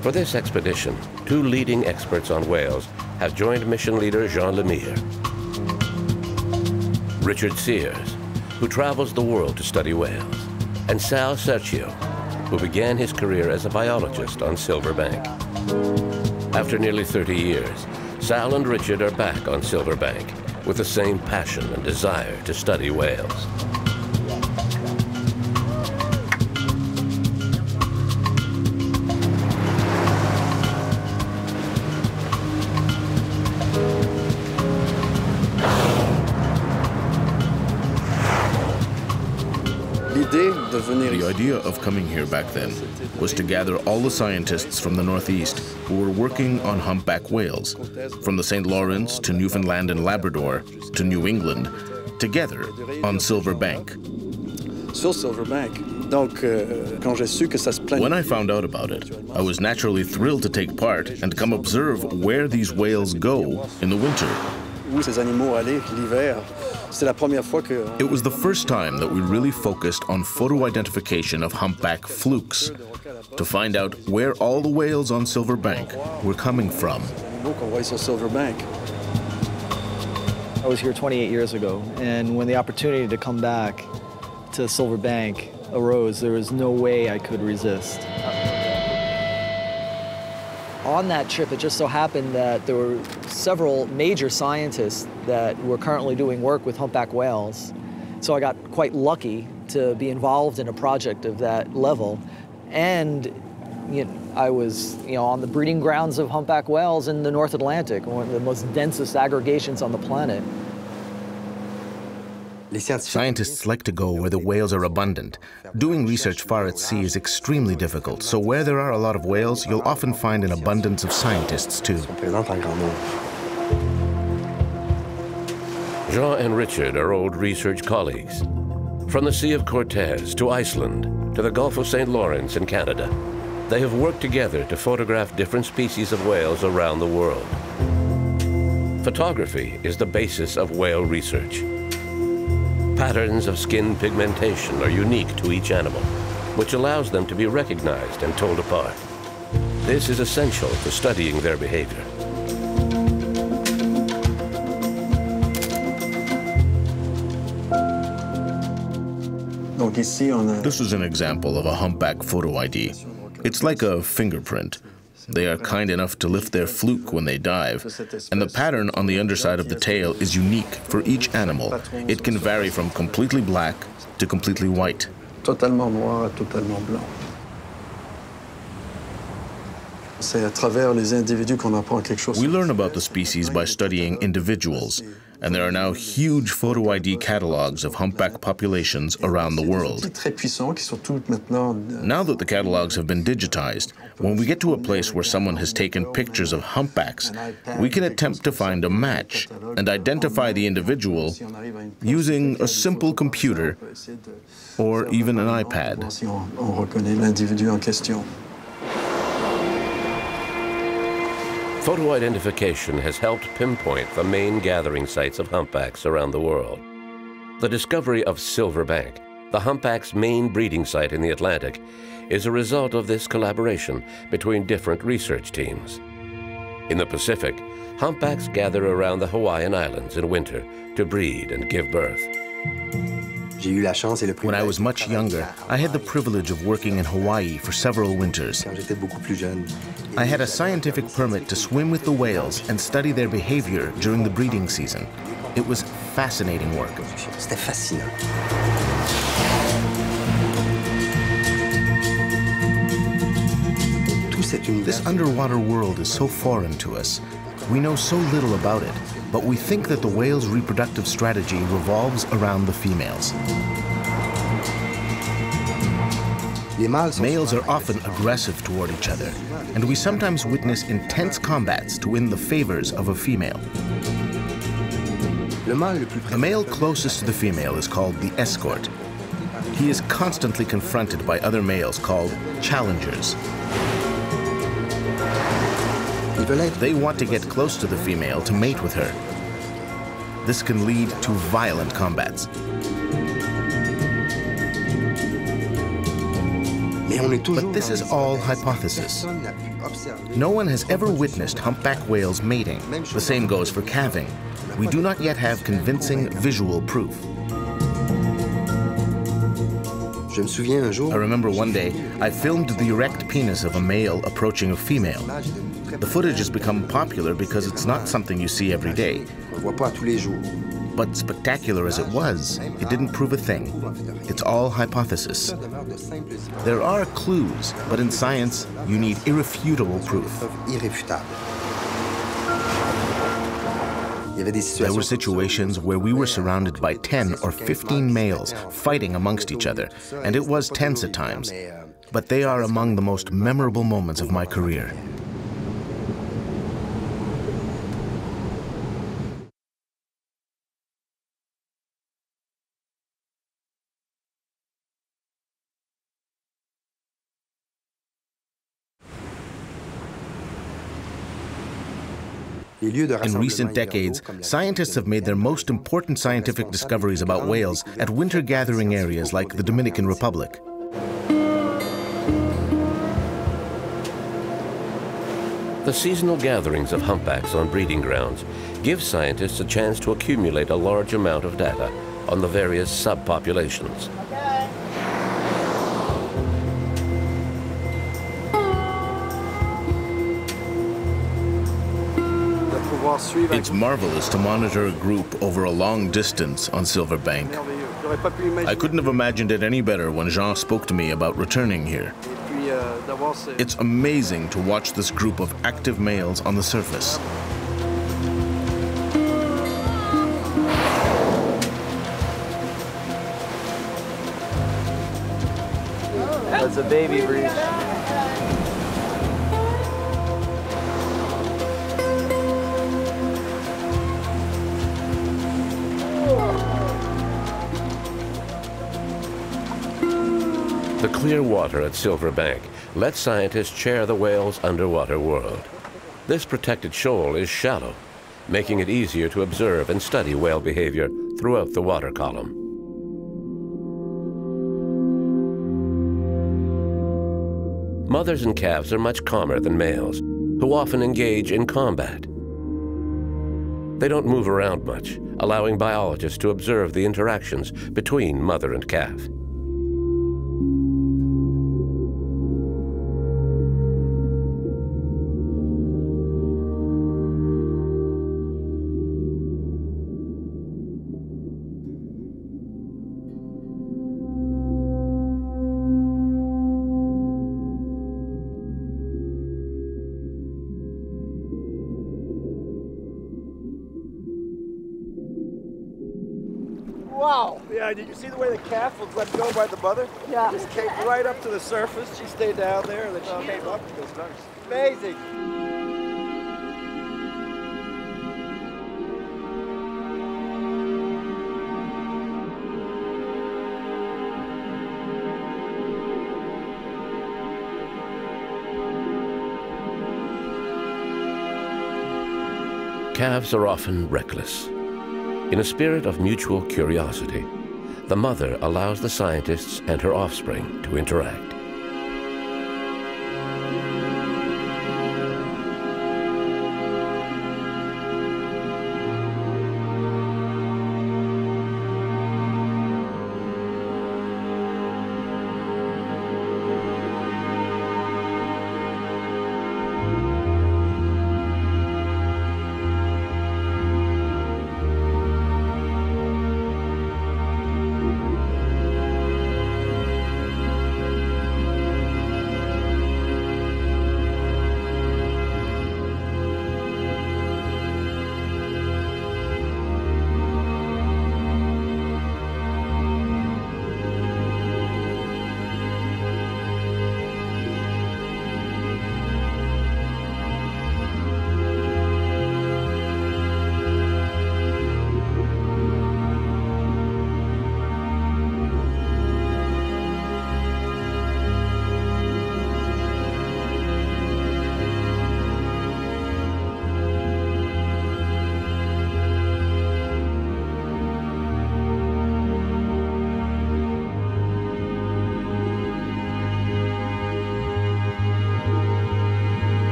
For this expedition, two leading experts on whales have joined mission leader Jean Lemire. Richard Sears, who travels the world to study whales, and Sal Cerchio, who began his career as a biologist on Silver Bank. After nearly 30 years, Sal and Richard are back on Silver Bank with the same passion and desire to study whales. Idea of coming here back then was to gather all the scientists from the Northeast who were working on humpback whales, from the St. Lawrence to Newfoundland and Labrador to New England, together on Silver Bank. When I found out about it, I was naturally thrilled to take part and come observe where these whales go in the winter. It was the first time that we really focused on photo identification of humpback flukes to find out where all the whales on Silver Bank were coming from. I was here 28 years ago, and when the opportunity to come back to Silver Bank arose, there was no way I could resist on that trip, it just so happened that there were several major scientists that were currently doing work with humpback whales. So I got quite lucky to be involved in a project of that level. And you know, I was you know, on the breeding grounds of humpback whales in the North Atlantic, one of the most densest aggregations on the planet. Scientists like to go where the whales are abundant. Doing research far at sea is extremely difficult, so where there are a lot of whales, you'll often find an abundance of scientists too. Jean and Richard are old research colleagues. From the Sea of Cortez to Iceland to the Gulf of St. Lawrence in Canada, they have worked together to photograph different species of whales around the world. Photography is the basis of whale research. Patterns of skin pigmentation are unique to each animal, which allows them to be recognized and told apart. This is essential for studying their behavior. This is an example of a humpback photo ID. It's like a fingerprint. They are kind enough to lift their fluke when they dive, and the pattern on the underside of the tail is unique for each animal. It can vary from completely black to completely white. Totalement noir, totalement blanc. We learn about the species by studying individuals, and there are now huge photo ID catalogs of humpback populations around the world. Now that the catalogs have been digitized, when we get to a place where someone has taken pictures of humpbacks, we can attempt to find a match and identify the individual using a simple computer or even an iPad. Photo identification has helped pinpoint the main gathering sites of humpbacks around the world. The discovery of Silver Bank, the humpback's main breeding site in the Atlantic, is a result of this collaboration between different research teams. In the Pacific, humpbacks gather around the Hawaiian Islands in winter to breed and give birth. When I was much younger, I had the privilege of working in Hawaii for several winters. I had a scientific permit to swim with the whales and study their behavior during the breeding season. It was fascinating work. This underwater world is so foreign to us. We know so little about it, but we think that the whale's reproductive strategy revolves around the females. Males are often aggressive toward each other, and we sometimes witness intense combats to win the favors of a female. The male closest to the female is called the escort. He is constantly confronted by other males called challengers. They want to get close to the female to mate with her. This can lead to violent combats. But this is all hypothesis. No one has ever witnessed humpback whales mating. The same goes for calving. We do not yet have convincing visual proof. I remember one day I filmed the erect penis of a male approaching a female. The footage has become popular because it's not something you see every day. But spectacular as it was, it didn't prove a thing. It's all hypothesis. There are clues, but in science, you need irrefutable proof. There were situations where we were surrounded by 10 or 15 males fighting amongst each other, and it was tense at times. But they are among the most memorable moments of my career. In recent decades, scientists have made their most important scientific discoveries about whales at winter gathering areas like the Dominican Republic. The seasonal gatherings of humpbacks on breeding grounds give scientists a chance to accumulate a large amount of data on the various subpopulations. It's marvelous to monitor a group over a long distance on Silver Bank. I couldn't have imagined it any better when Jean spoke to me about returning here. It's amazing to watch this group of active males on the surface. That's a baby breach. Clear water at Silver Bank lets scientists share the whale's underwater world. This protected shoal is shallow, making it easier to observe and study whale behavior throughout the water column. Mothers and calves are much calmer than males, who often engage in combat. They don't move around much, allowing biologists to observe the interactions between mother and calf. Wow. Yeah, did you see the way the calf was let go by the mother? Yeah. Just came right up to the surface. She stayed down there, and then she came up. It was nice. Amazing. Calves are often reckless. In a spirit of mutual curiosity, the mother allows the scientists and her offspring to interact.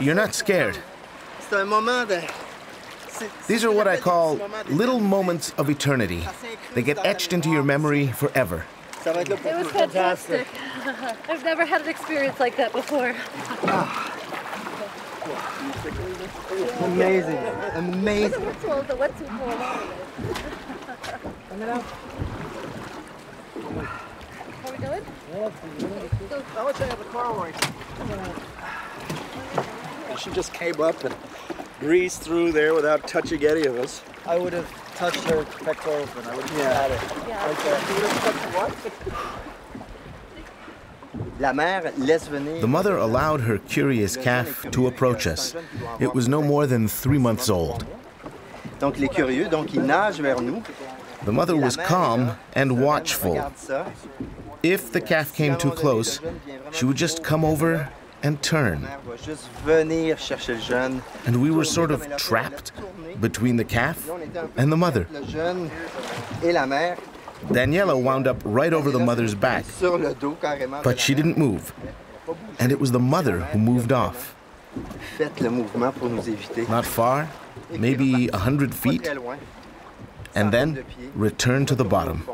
You're not scared. C'est un moment de... These are what I call little moments of eternity. They get etched into your memory forever. It was fantastic. I've never had an experience like that before. Amazing. Amazing. What's all the what's going on? Are we going? How much I have the car warranty? She just came up and breezed through there without touching any of us. I would have touched her pectoral fin. I would have Yeah. had it. Right there. You would have touched what? La mère laisse venir. The mother allowed her curious calf to approach us. It was no more than three months old. Donc les curieux, donc ils nagent vers nous. The mother was calm euh, and watchful. If the calf came too close, she would just come over and turn. La mère va juste venir chercher le jeune. And we were sort of trapped between the calf and the mother. Le jeune et la mère Daniela wound up right over the mother's back, sur le dos carrément. de but she didn't move. And it was the mother who moved off. Faites le mouvement pour nous éviter. Not far, maybe a hundred feet, and then returned to the bottom.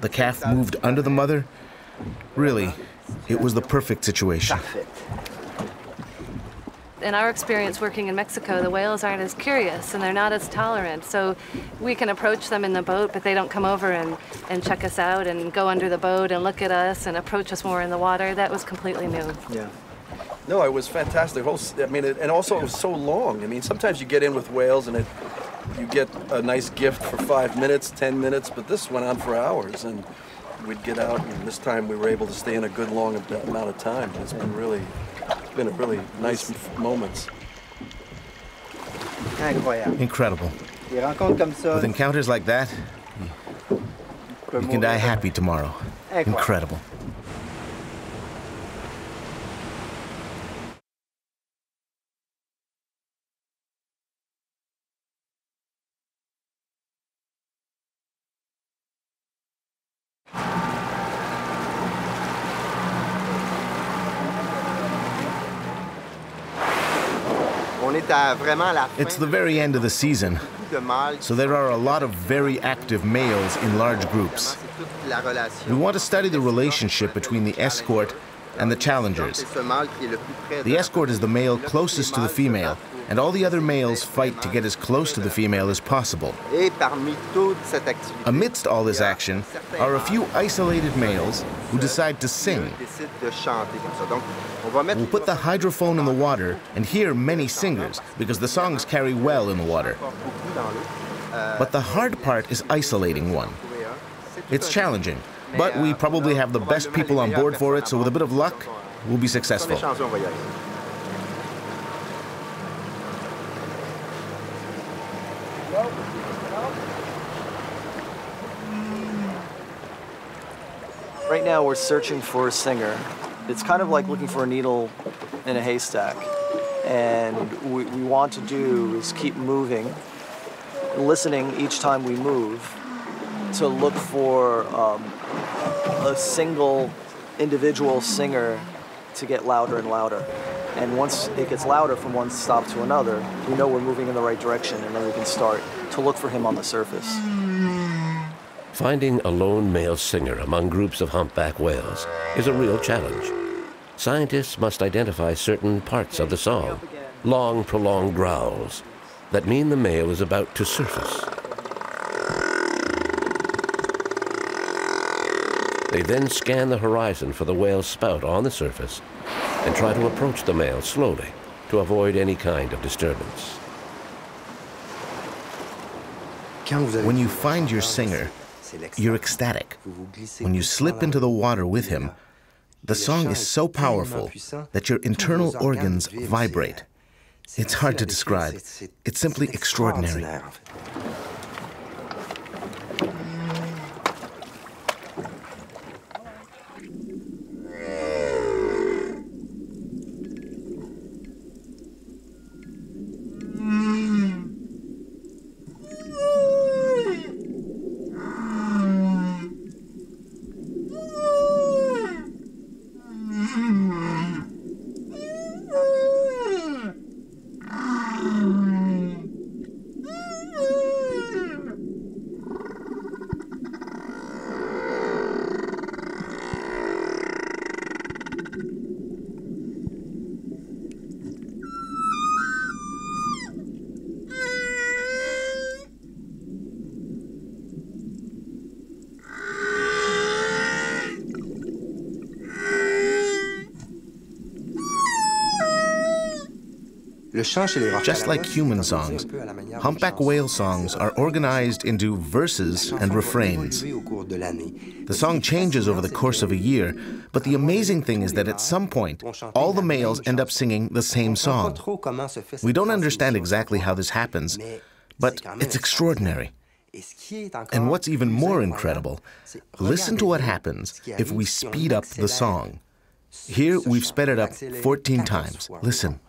The calf moved under the mother. Really, it was the perfect situation. In our experience working in Mexico, the whales aren't as curious and they're not as tolerant. So we can approach them in the boat, but they don't come over and, and check us out and go under the boat and look at us and approach us more in the water. That was completely new. Yeah. No, it was fantastic. Whole s- I mean, it, and also it was so long. I mean, sometimes you get in with whales and it, you get a nice gift for five minutes, ten minutes, but this went on for hours, and we'd get out, and this time we were able to stay in a good long amount of time. It's been really, been a really nice f- moments. Incredible. Des rencontres comme ça. With encounters like that, you can die happy tomorrow. Incredible. It's the very end of the season, so there are a lot of very active males in large groups. C'est toute la relation. We want to study the relationship between the escort and the challengers. The escort is the male closest to the female, and all the other males fight to get as close to the female as possible. Amidst all this action are a few isolated males who decide to sing. We'll put the hydrophone in the water and hear many singers because the songs carry well in the water. But the hard part is isolating one. It's challenging, but we probably have the best people on board for it, so with a bit of luck, we'll be successful. Now we're searching for a singer. It's kind of like looking for a needle in a haystack. And what we want to do is keep moving, listening each time we move to look for um, a single individual singer to get louder and louder. And once it gets louder from one stop to another, we know we're moving in the right direction and then we can start to look for him on the surface. Finding a lone male singer among groups of humpback whales is a real challenge. Scientists must identify certain parts of the song, long, prolonged growls, that mean the male is about to surface. They then scan the horizon for the whale's spout on the surface and try to approach the male slowly to avoid any kind of disturbance. When you find your singer, you're ecstatic. When you slip into the water with him, the song is so powerful that your internal organs vibrate. It's hard to describe. It's simply extraordinary. Just like human songs, humpback whale songs are organized into verses and refrains. The song changes over the course of a year, but the amazing thing is that at some point, all the males end up singing the same song. We don't understand exactly how this happens, but it's extraordinary. And what's even more incredible, listen to what happens if we speed up the song. Here we've sped it up 14 times. Listen.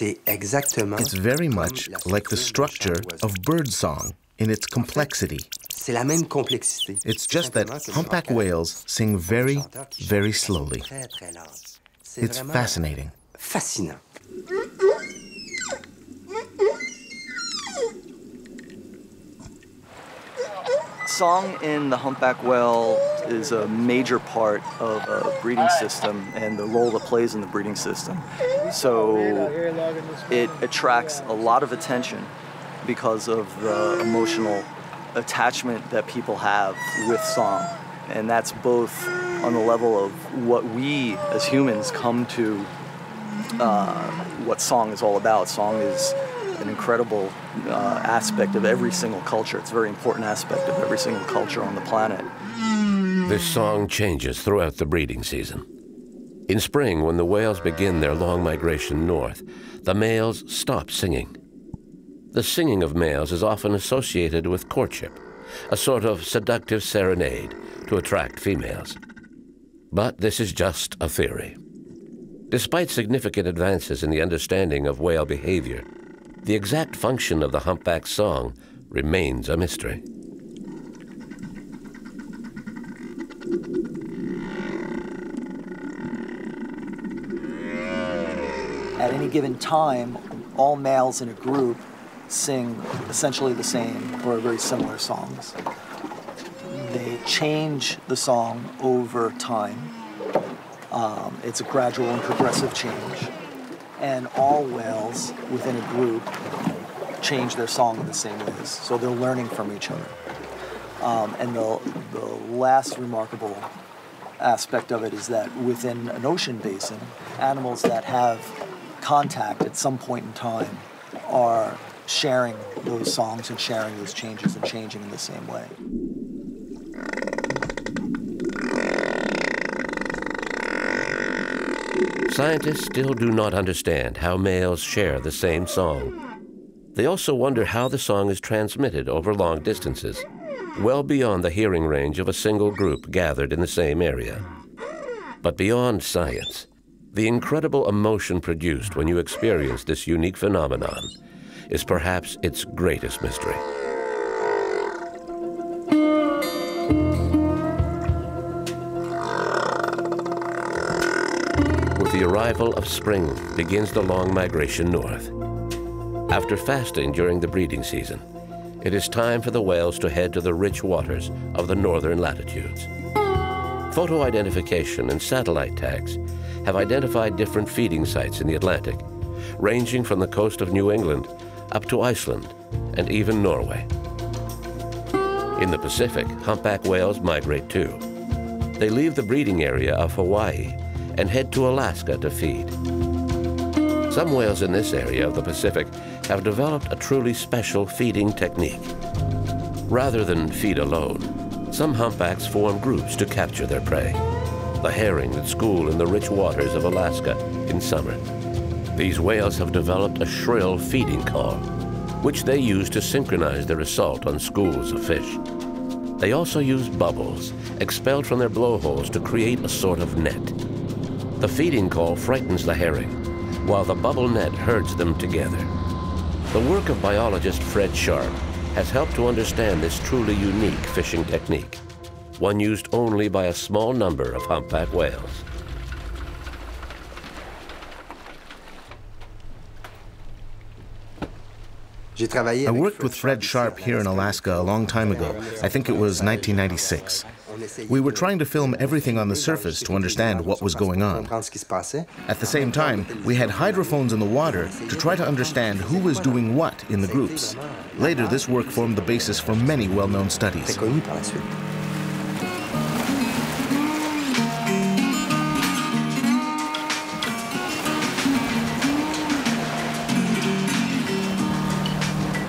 It's very much like the structure of birdsong in its complexity. It's just that humpback whales sing very, very slowly. It's fascinating. Fascinant. Song in the humpback whale is a major part of a breeding system and the role it plays in the breeding system. So it attracts a lot of attention because of the emotional attachment that people have with song. And that's both on the level of what we as humans come to, uh, what song is all about. Song is an incredible uh, aspect of every single culture. It's a very important aspect of every single culture on the planet. This song changes throughout the breeding season. In spring, when the whales begin their long migration north, the males stop singing. The singing of males is often associated with courtship, a sort of seductive serenade to attract females. But this is just a theory. Despite significant advances in the understanding of whale behavior, the exact function of the humpback song remains a mystery. At any given time, all males in a group sing essentially the same or very similar songs. They change the song over time. Um, it's a gradual and progressive change. And all whales within a group change their song in the same ways. So they're learning from each other. Um, and the, the last remarkable aspect of it is that within an ocean basin, animals that have contact at some point in time are sharing those songs and sharing those changes and changing in the same way. Scientists still do not understand how males share the same song. They also wonder how the song is transmitted over long distances, well beyond the hearing range of a single group gathered in the same area. But beyond science, the incredible emotion produced when you experience this unique phenomenon is perhaps its greatest mystery. With the arrival of spring begins the long migration north. After fasting during the breeding season, it is time for the whales to head to the rich waters of the northern latitudes. Photo identification and satellite tags have identified different feeding sites in the Atlantic, ranging from the coast of New England up to Iceland and even Norway. In the Pacific, humpback whales migrate too. They leave the breeding area of Hawaii and head to Alaska to feed. Some whales in this area of the Pacific have developed a truly special feeding technique. Rather than feed alone, some humpbacks form groups to capture their prey, the herring that school in the rich waters of Alaska in summer. These whales have developed a shrill feeding call, which they use to synchronize their assault on schools of fish. They also use bubbles expelled from their blowholes to create a sort of net. The feeding call frightens the herring, while the bubble net herds them together. The work of biologist Fred Sharpe has helped to understand this truly unique fishing technique, one used only by a small number of humpback whales. I worked with Fred Sharpe here in Alaska a long time ago. I think it was 1996. We were trying to film everything on the surface to understand what was going on. At the same time, we had hydrophones in the water to try to understand who was doing what in the groups. Later, this work formed the basis for many well-known studies.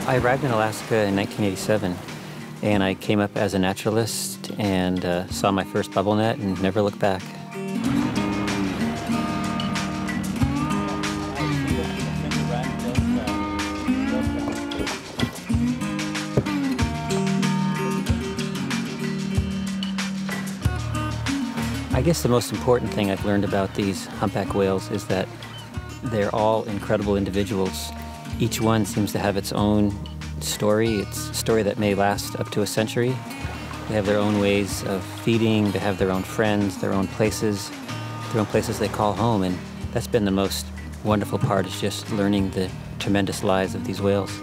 I arrived in Alaska in 1987, and I came up as a naturalist and uh, saw my first bubble net and never looked back. I guess the most important thing I've learned about these humpback whales is that they're all incredible individuals each one seems to have its own story. It's a story that may last up to a century. They have their own ways of feeding, they have their own friends, their own places, their own places they call home, and that's been the most wonderful part is just learning the tremendous lives of these whales.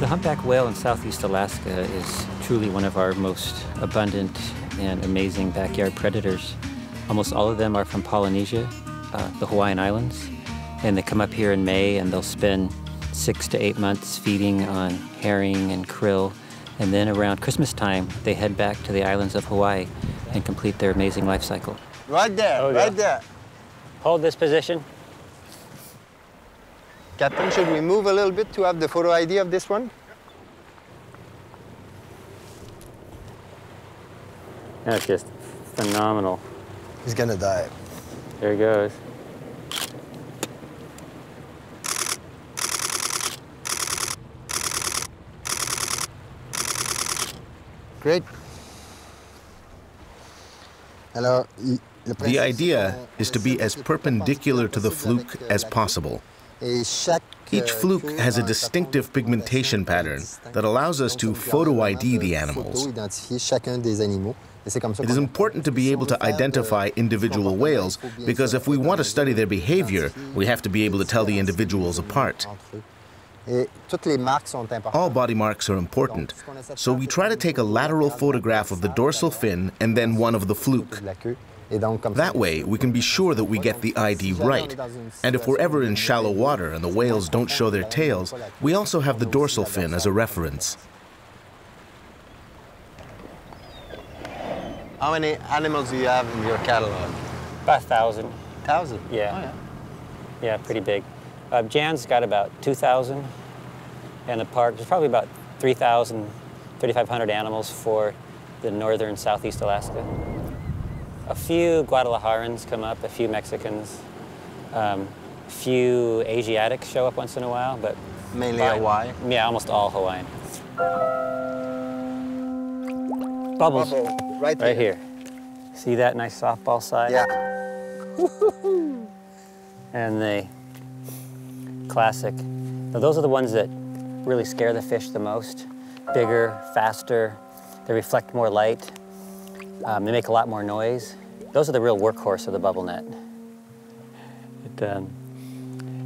The humpback whale in southeast Alaska is truly one of our most abundant and amazing backyard predators. Almost all of them are from Polynesia, uh, the Hawaiian Islands, and they come up here in May and they'll spend six to eight months feeding on herring and krill. And then around Christmas time, they head back to the islands of Hawaii and complete their amazing life cycle. Right there, Okay. right there. Hold this position. Captain, should we move a little bit to have the photo ID of this one? That's just phenomenal. He's gonna die. There he goes. Great. The idea is to be as perpendicular to the fluke as possible. Each fluke has a distinctive pigmentation pattern that allows us to photo ID the animals. photo identifier chacun des animaux. Et c'est comme ça It is important to be able to identify individual whales because if we want to study their behavior, we have to be able to tell the individuals apart. All body marks are important, so we try to take a lateral photograph of the dorsal fin and then one of the fluke. That way, we can be sure that we get the ID right. And if we're ever in shallow water and the whales don't show their tails, we also have the dorsal fin as a reference. How many animals do you have in your catalog? About a thousand. Thousand? Yeah. Oh, yeah. yeah, pretty big. Uh, Jan's got about 2,000, and the park, there's probably about 3,000, 3,500 animals for the northern southeast Alaska. A few Guadalajarans come up, a few Mexicans, um, a few Asiatics show up once in a while, but mainly Hawaii. Yeah, almost all Hawaiian. Bubbles. Bubble, right, right here. See that nice softball side? Yeah. and the classic. Now those are the ones that really scare the fish the most. Bigger, faster, they reflect more light, um, they make a lot more noise. Those are the real workhorse of the bubble net. It, um,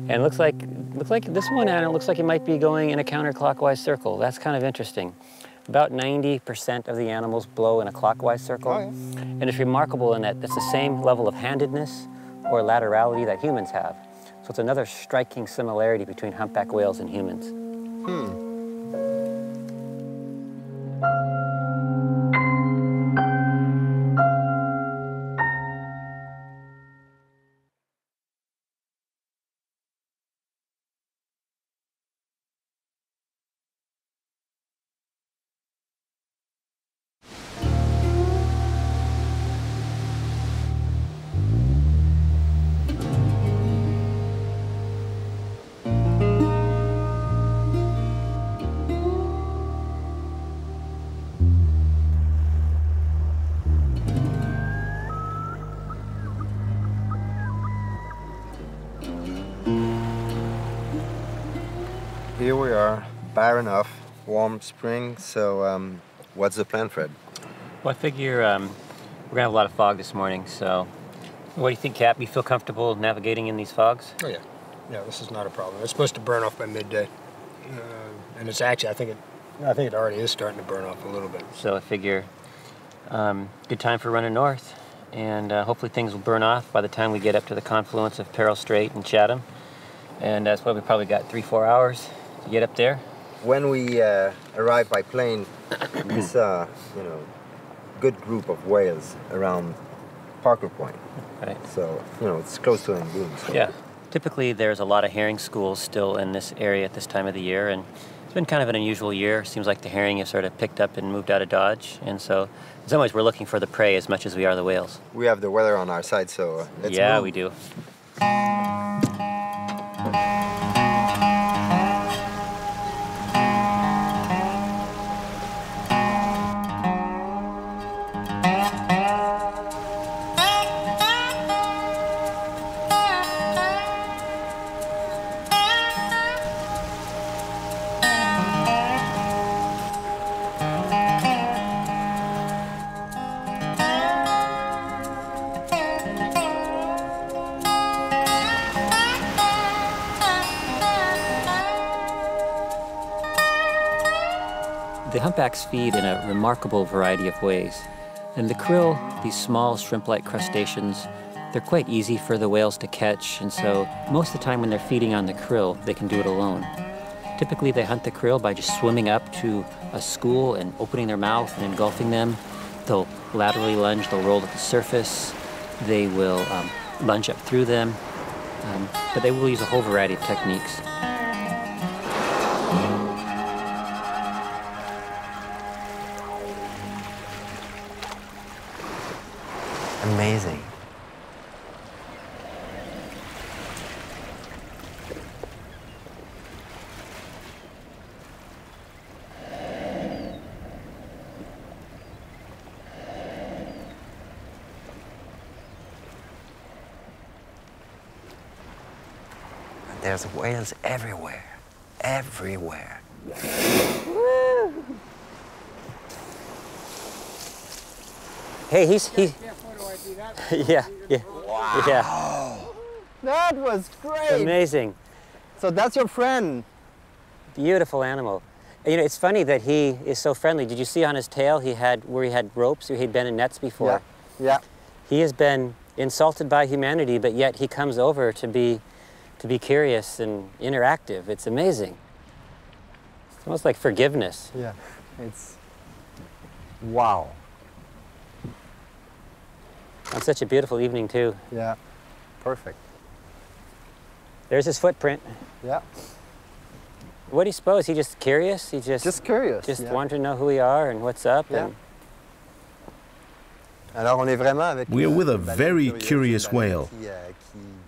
and it looks like, looks like this one, Anna, looks like it might be going in a counterclockwise circle. That's kind of interesting. About 90% of the animals blow in a clockwise circle. Oh, yeah. And it's remarkable in that it's the same level of handedness or laterality that humans have. So it's another striking similarity between humpback whales and humans. Hmm. Are, barren enough, warm spring. So, um, what's the plan, Fred? Well, I figure um, we're gonna have a lot of fog this morning. So, what do you think, Cap? You feel comfortable navigating in these fogs? Oh yeah, yeah. This is not a problem. It's supposed to burn off by midday, uh, and it's actually, I think it, I think it already is starting to burn off a little bit. So I figure, um, good time for running north, and uh, hopefully things will burn off by the time we get up to the confluence of Peril Strait and Chatham. And that's why we probably got three, four hours to get up there? When we uh, arrived by plane, we saw, you know, good group of whales around Parker Point. Right. So, you know, it's close to Angoon. So. Yeah. Typically, there's a lot of herring schools still in this area at this time of the year, and it's been kind of an unusual year. Seems like the herring have sort of picked up and moved out of Dodge, and so in some ways we're looking for the prey as much as we are the whales. We have the weather on our side, so uh, let's Yeah, move. we do. Humpbacks feed in a remarkable variety of ways. And the krill, these small shrimp-like crustaceans, they're quite easy for the whales to catch, and so most of the time when they're feeding on the krill, they can do it alone. Typically, they hunt the krill by just swimming up to a school and opening their mouth and engulfing them. They'll laterally lunge, they'll roll to the surface, they will um, lunge up through them, um, but they will use a whole variety of techniques. Amazing. There's whales everywhere. Everywhere. Hey, he's he. yeah, yeah, Wow. yeah. That was great. Amazing. So that's your friend. Beautiful animal. You know, it's funny that he is so friendly. Did you see on his tail he had where he had ropes? Where he'd been in nets before. Yeah. yeah. He has been insulted by humanity, but yet he comes over to be, to be curious and interactive. It's amazing. It's almost like forgiveness. Yeah, it's wow. On such a beautiful evening too. Yeah, perfect. There's his footprint. Yeah. What do you suppose? He just curious? He just just curious. Just yeah. wanting to know who we are and what's up. Yeah. And we are with a very curious whale,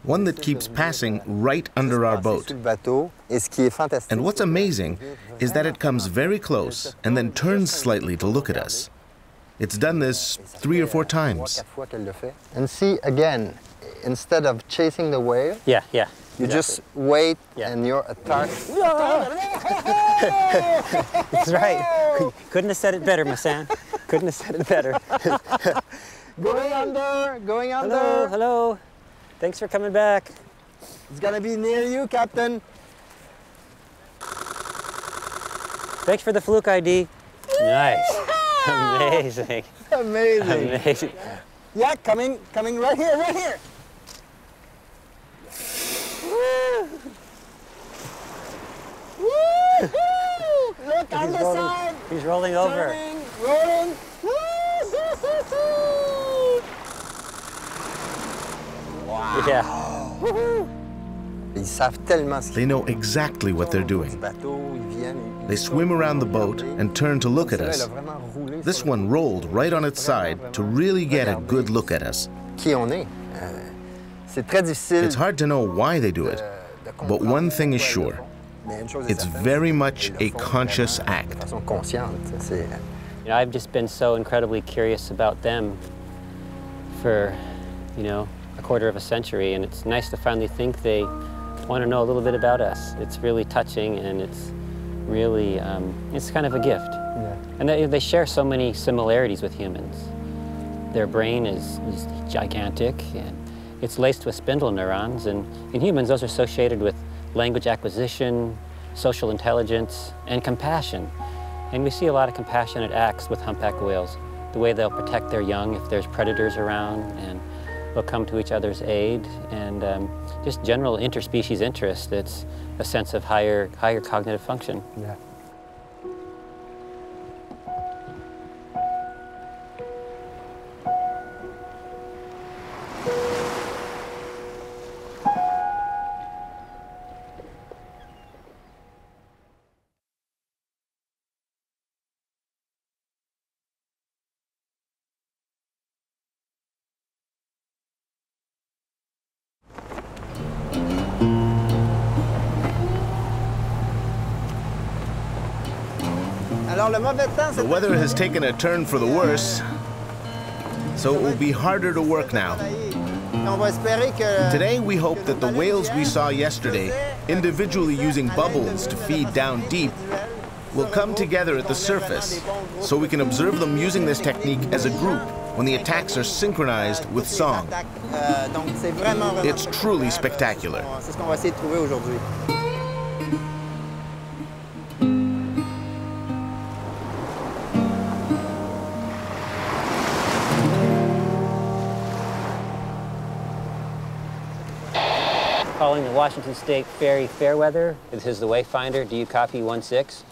one that keeps passing right under our boat. And what's amazing is that it comes very close and then turns slightly to look at us. It's done this three or four times. And see, again, instead of chasing the whale, yeah, yeah. You exactly. just wait yeah. and you're attacked. That's right. Couldn't have said it better, Massan. Couldn't have said it better. going under, going under. Hello, hello. Thanks for coming back. It's gonna be near you, Captain. Thanks for the fluke ID. Nice. Amazing. Amazing. Amazing. Yeah, coming, coming right here, right here. Woo! Look on the rolling, side. He's rolling over. Turning, rolling. Wow. Yeah. They know exactly what they're doing. They swim around the boat and turn to look at us. This one rolled right on its side to really get a good look at us. It's hard to know why they do it, but one thing is sure. It's very much a conscious act. You know, I've just been so incredibly curious about them for, you know, a quarter of a century, and it's nice to finally think they want to know a little bit about us. It's really touching, and it's really, um, it's kind of a gift. And they, they share so many similarities with humans. Their brain is, is gigantic, and it's laced with spindle neurons, and in humans, those are associated with language acquisition, social intelligence, and compassion. And we see a lot of compassionate acts with humpback whales, the way they'll protect their young if there's predators around, and they'll come to each other's aid, and um, just general interspecies interest. It's a sense of higher, higher cognitive function. Yeah. The weather has taken a turn for the worse, so it will be harder to work now. Today we hope that the whales we saw yesterday, individually using bubbles to feed down deep, will come together at the surface so we can observe them using this technique as a group when the attacks are synchronized with song. It's truly spectacular. Calling the Washington State Ferry Fairweather. This is the Wayfinder. Do you copy 1-6? This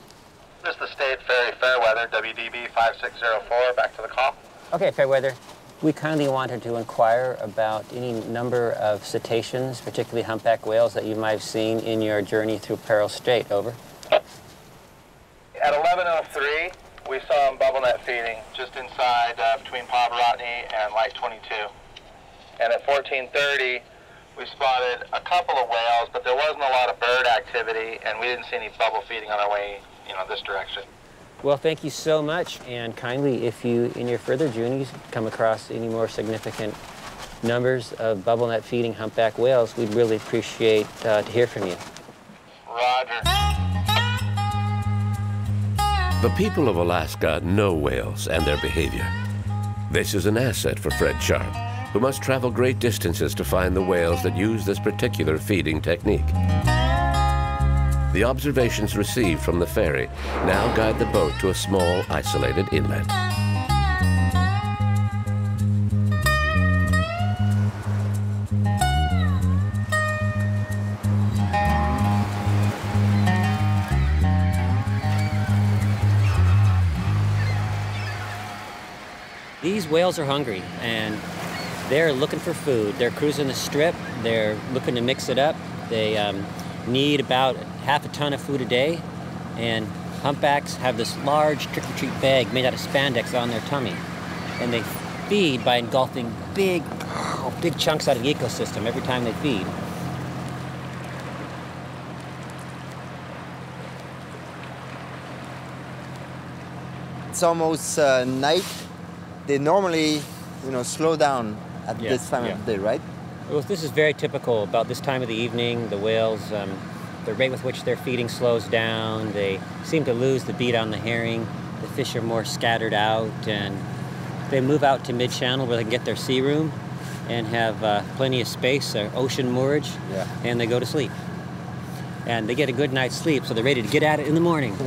is the State Ferry Fairweather, WDB 5604. Back to the call. Okay, Fairweather. We kindly wanted to inquire about any number of cetaceans, particularly humpback whales, that you might have seen in your journey through Peril Strait. Over. At 1103, we saw them bubble net feeding just inside uh, between Povorotni and Light 22. And at 1430, we spotted a couple of whales, but there wasn't a lot of bird activity, and we didn't see any bubble feeding on our way, you know, this direction. Well, thank you so much, and kindly, if you, in your further journeys, come across any more significant numbers of bubble net feeding humpback whales, we'd really appreciate uh, to hear from you. Roger. The people of Alaska know whales and their behavior. This is an asset for Fred Sharpe who must travel great distances to find the whales that use this particular feeding technique. The observations received from the ferry now guide the boat to a small, isolated inlet. These whales are hungry and they're looking for food. They're cruising the strip. They're looking to mix it up. They um, need about half a ton of food a day. And humpbacks have this large trick-or-treat bag made out of spandex on their tummy. And they feed by engulfing big, big chunks out of the ecosystem every time they feed. It's almost uh, night. They normally, you know, slow down at Yeah, this time yeah. of the day, right? Well, this is very typical. About this time of the evening, the whales, um, the rate with which they're feeding slows down. They seem to lose the beat on the herring. The fish are more scattered out, and they move out to mid-channel where they can get their sea room and have uh, plenty of space, uh, ocean moorage, Yeah. and they go to sleep. And they get a good night's sleep, so they're ready to get at it in the morning.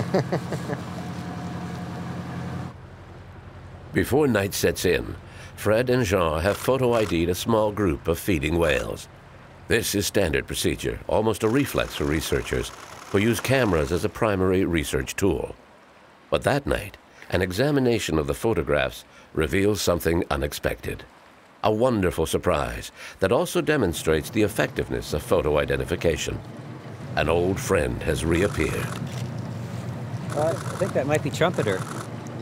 Before night sets in, Fred and Jean have photo ID'd a small group of feeding whales. This is standard procedure, almost a reflex for researchers who use cameras as a primary research tool. But that night, an examination of the photographs reveals something unexpected. A wonderful surprise that also demonstrates the effectiveness of photo identification. An old friend has reappeared. Uh, I think that might be Trumpeter.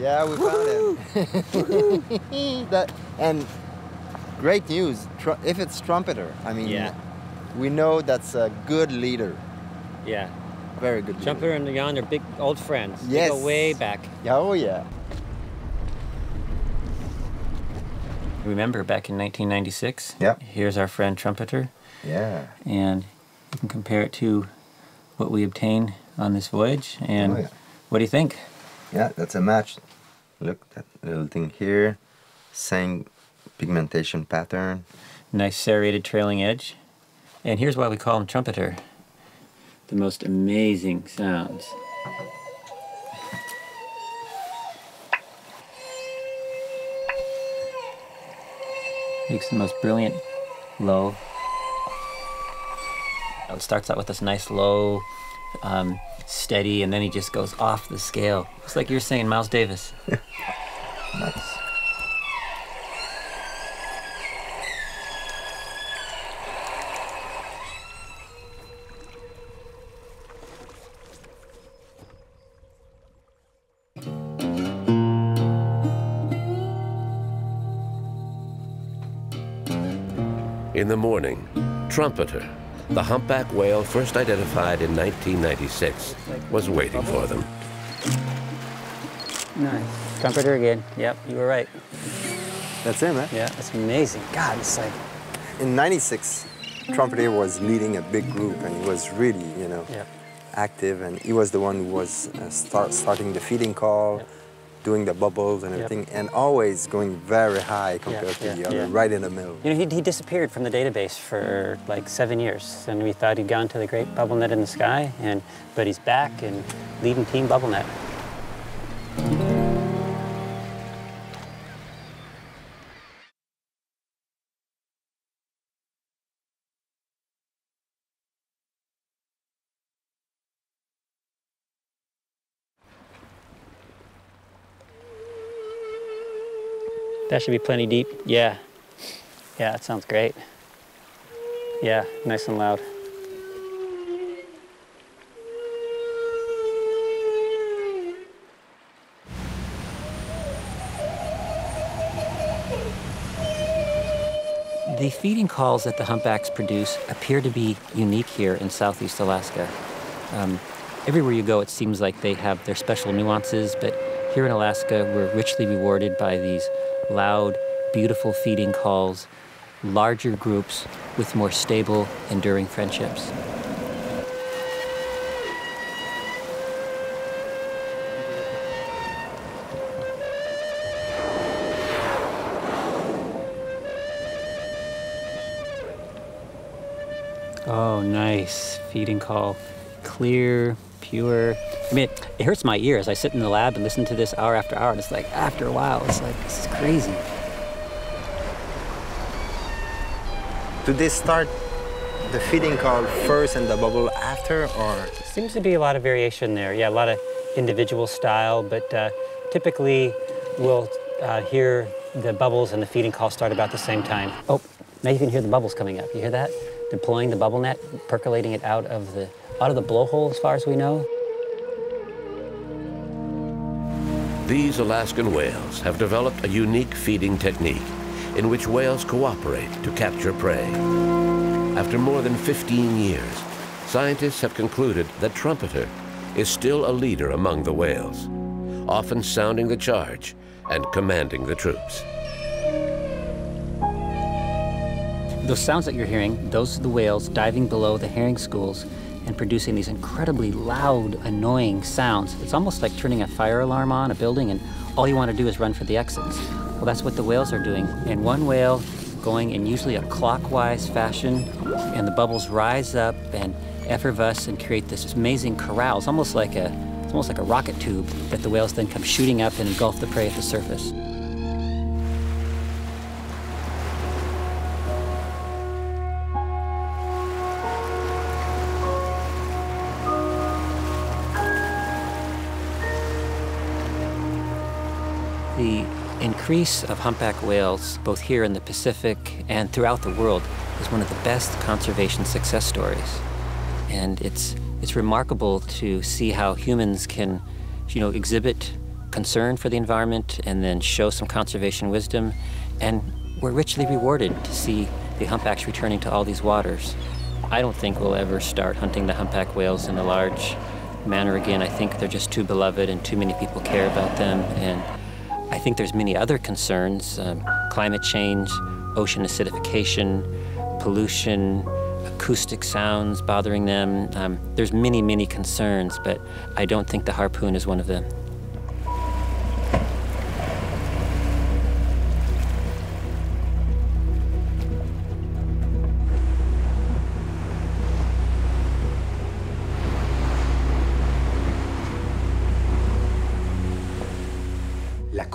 Yeah, we found him. that, and great news. If it's trumpeter, I mean, Yeah. we know that's a good leader. Yeah. Very good leader. Trumpeter and Jan are big old friends. Yes. They go way back. Yeah, oh yeah. Remember back in 1996? Yep. Here's our friend Trumpeter. Yeah. And you can compare it to what we obtained on this voyage. And Oh, yeah. what do you think? Yeah, that's a match. Look, that little thing here. Same pigmentation pattern. Nice serrated trailing edge. And here's why we call him Trumpeter. The most amazing sounds. Makes the most brilliant low. It starts out with this nice low, um, steady, and then he just goes off the scale. It's like you're saying Miles Davis. Nice. In the morning, Trumpeter, the humpback whale first identified in 1996, was waiting for them. Nice. Trumpeter again. Yep, you were right. That's him, man. Yeah, that's amazing. God, it's like In 96, Trumpeter was leading a big group and he was really, you know, Yep. active and he was the one who was uh, start, starting the feeding call, doing the bubbles and Yep. everything, and always going very high compared yeah, to the other, yeah. right in the middle. You know, he, he disappeared from the database for like seven years, and we thought he'd gone to the great BubbleNet in the sky, and but he's back and leading Team BubbleNet. That should be plenty deep. Yeah. Yeah, that sounds great. Yeah, nice and loud. The feeding calls that the humpbacks produce appear to be unique here in southeast Alaska. Um, everywhere you go, it seems like they have their special nuances, but here in Alaska, we're richly rewarded by these loud, beautiful feeding calls, larger groups with more stable, enduring friendships. Oh, nice. Feeding call. clear, pure. I mean, it, it hurts my ears. I sit in the lab and listen to this hour after hour, and it's like, after a while, it's like, this is crazy. Do they start the feeding call first and the bubble after, or? Seems to be a lot of variation there. Yeah, a lot of individual style, but uh, typically we'll uh, hear the bubbles and the feeding call start about the same time. Oh, now you can hear the bubbles coming up. You hear that? Deploying the bubble net, percolating it out of the out of the blowhole as far as we know. These Alaskan whales have developed a unique feeding technique in which whales cooperate to capture prey. After more than 15 years, scientists have concluded that trumpeter is still a leader among the whales, often sounding the charge and commanding the troops. Those sounds that you're hearing, those are the whales diving below the herring schools and producing these incredibly loud, annoying sounds. It's almost like turning a fire alarm on a building and all you want to do is run for the exits. Well, that's what the whales are doing. And one whale going in usually a clockwise fashion, and the bubbles rise up and effervesce and create this amazing corral. It's almost like a, it's almost like a rocket tube that the whales then come shooting up and engulf the prey at the surface. Increase of humpback whales, both here in the Pacific and throughout the world, is one of the best conservation success stories. And it's, it's remarkable to see how humans can, you know, exhibit concern for the environment and then show some conservation wisdom. And we're richly rewarded to see the humpbacks returning to all these waters. I don't think we'll ever start hunting the humpback whales in a large manner again. I think they're just too beloved and too many people care about them. And I think there's many other concerns, um, climate change, ocean acidification, pollution, acoustic sounds bothering them. Um, there's many, many concerns, but I don't think the harpoon is one of them.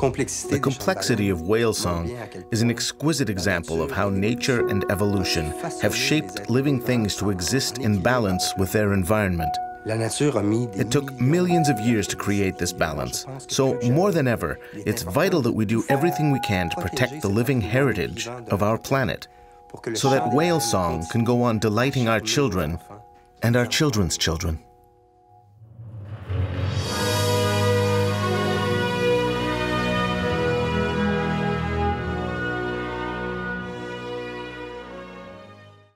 The complexity of whale song is an exquisite example of how nature and evolution have shaped living things to exist in balance with their environment. It took millions of years to create this balance, so more than ever, it's vital that we do everything we can to protect the living heritage of our planet, so that whale song can go on delighting our children and our children's children.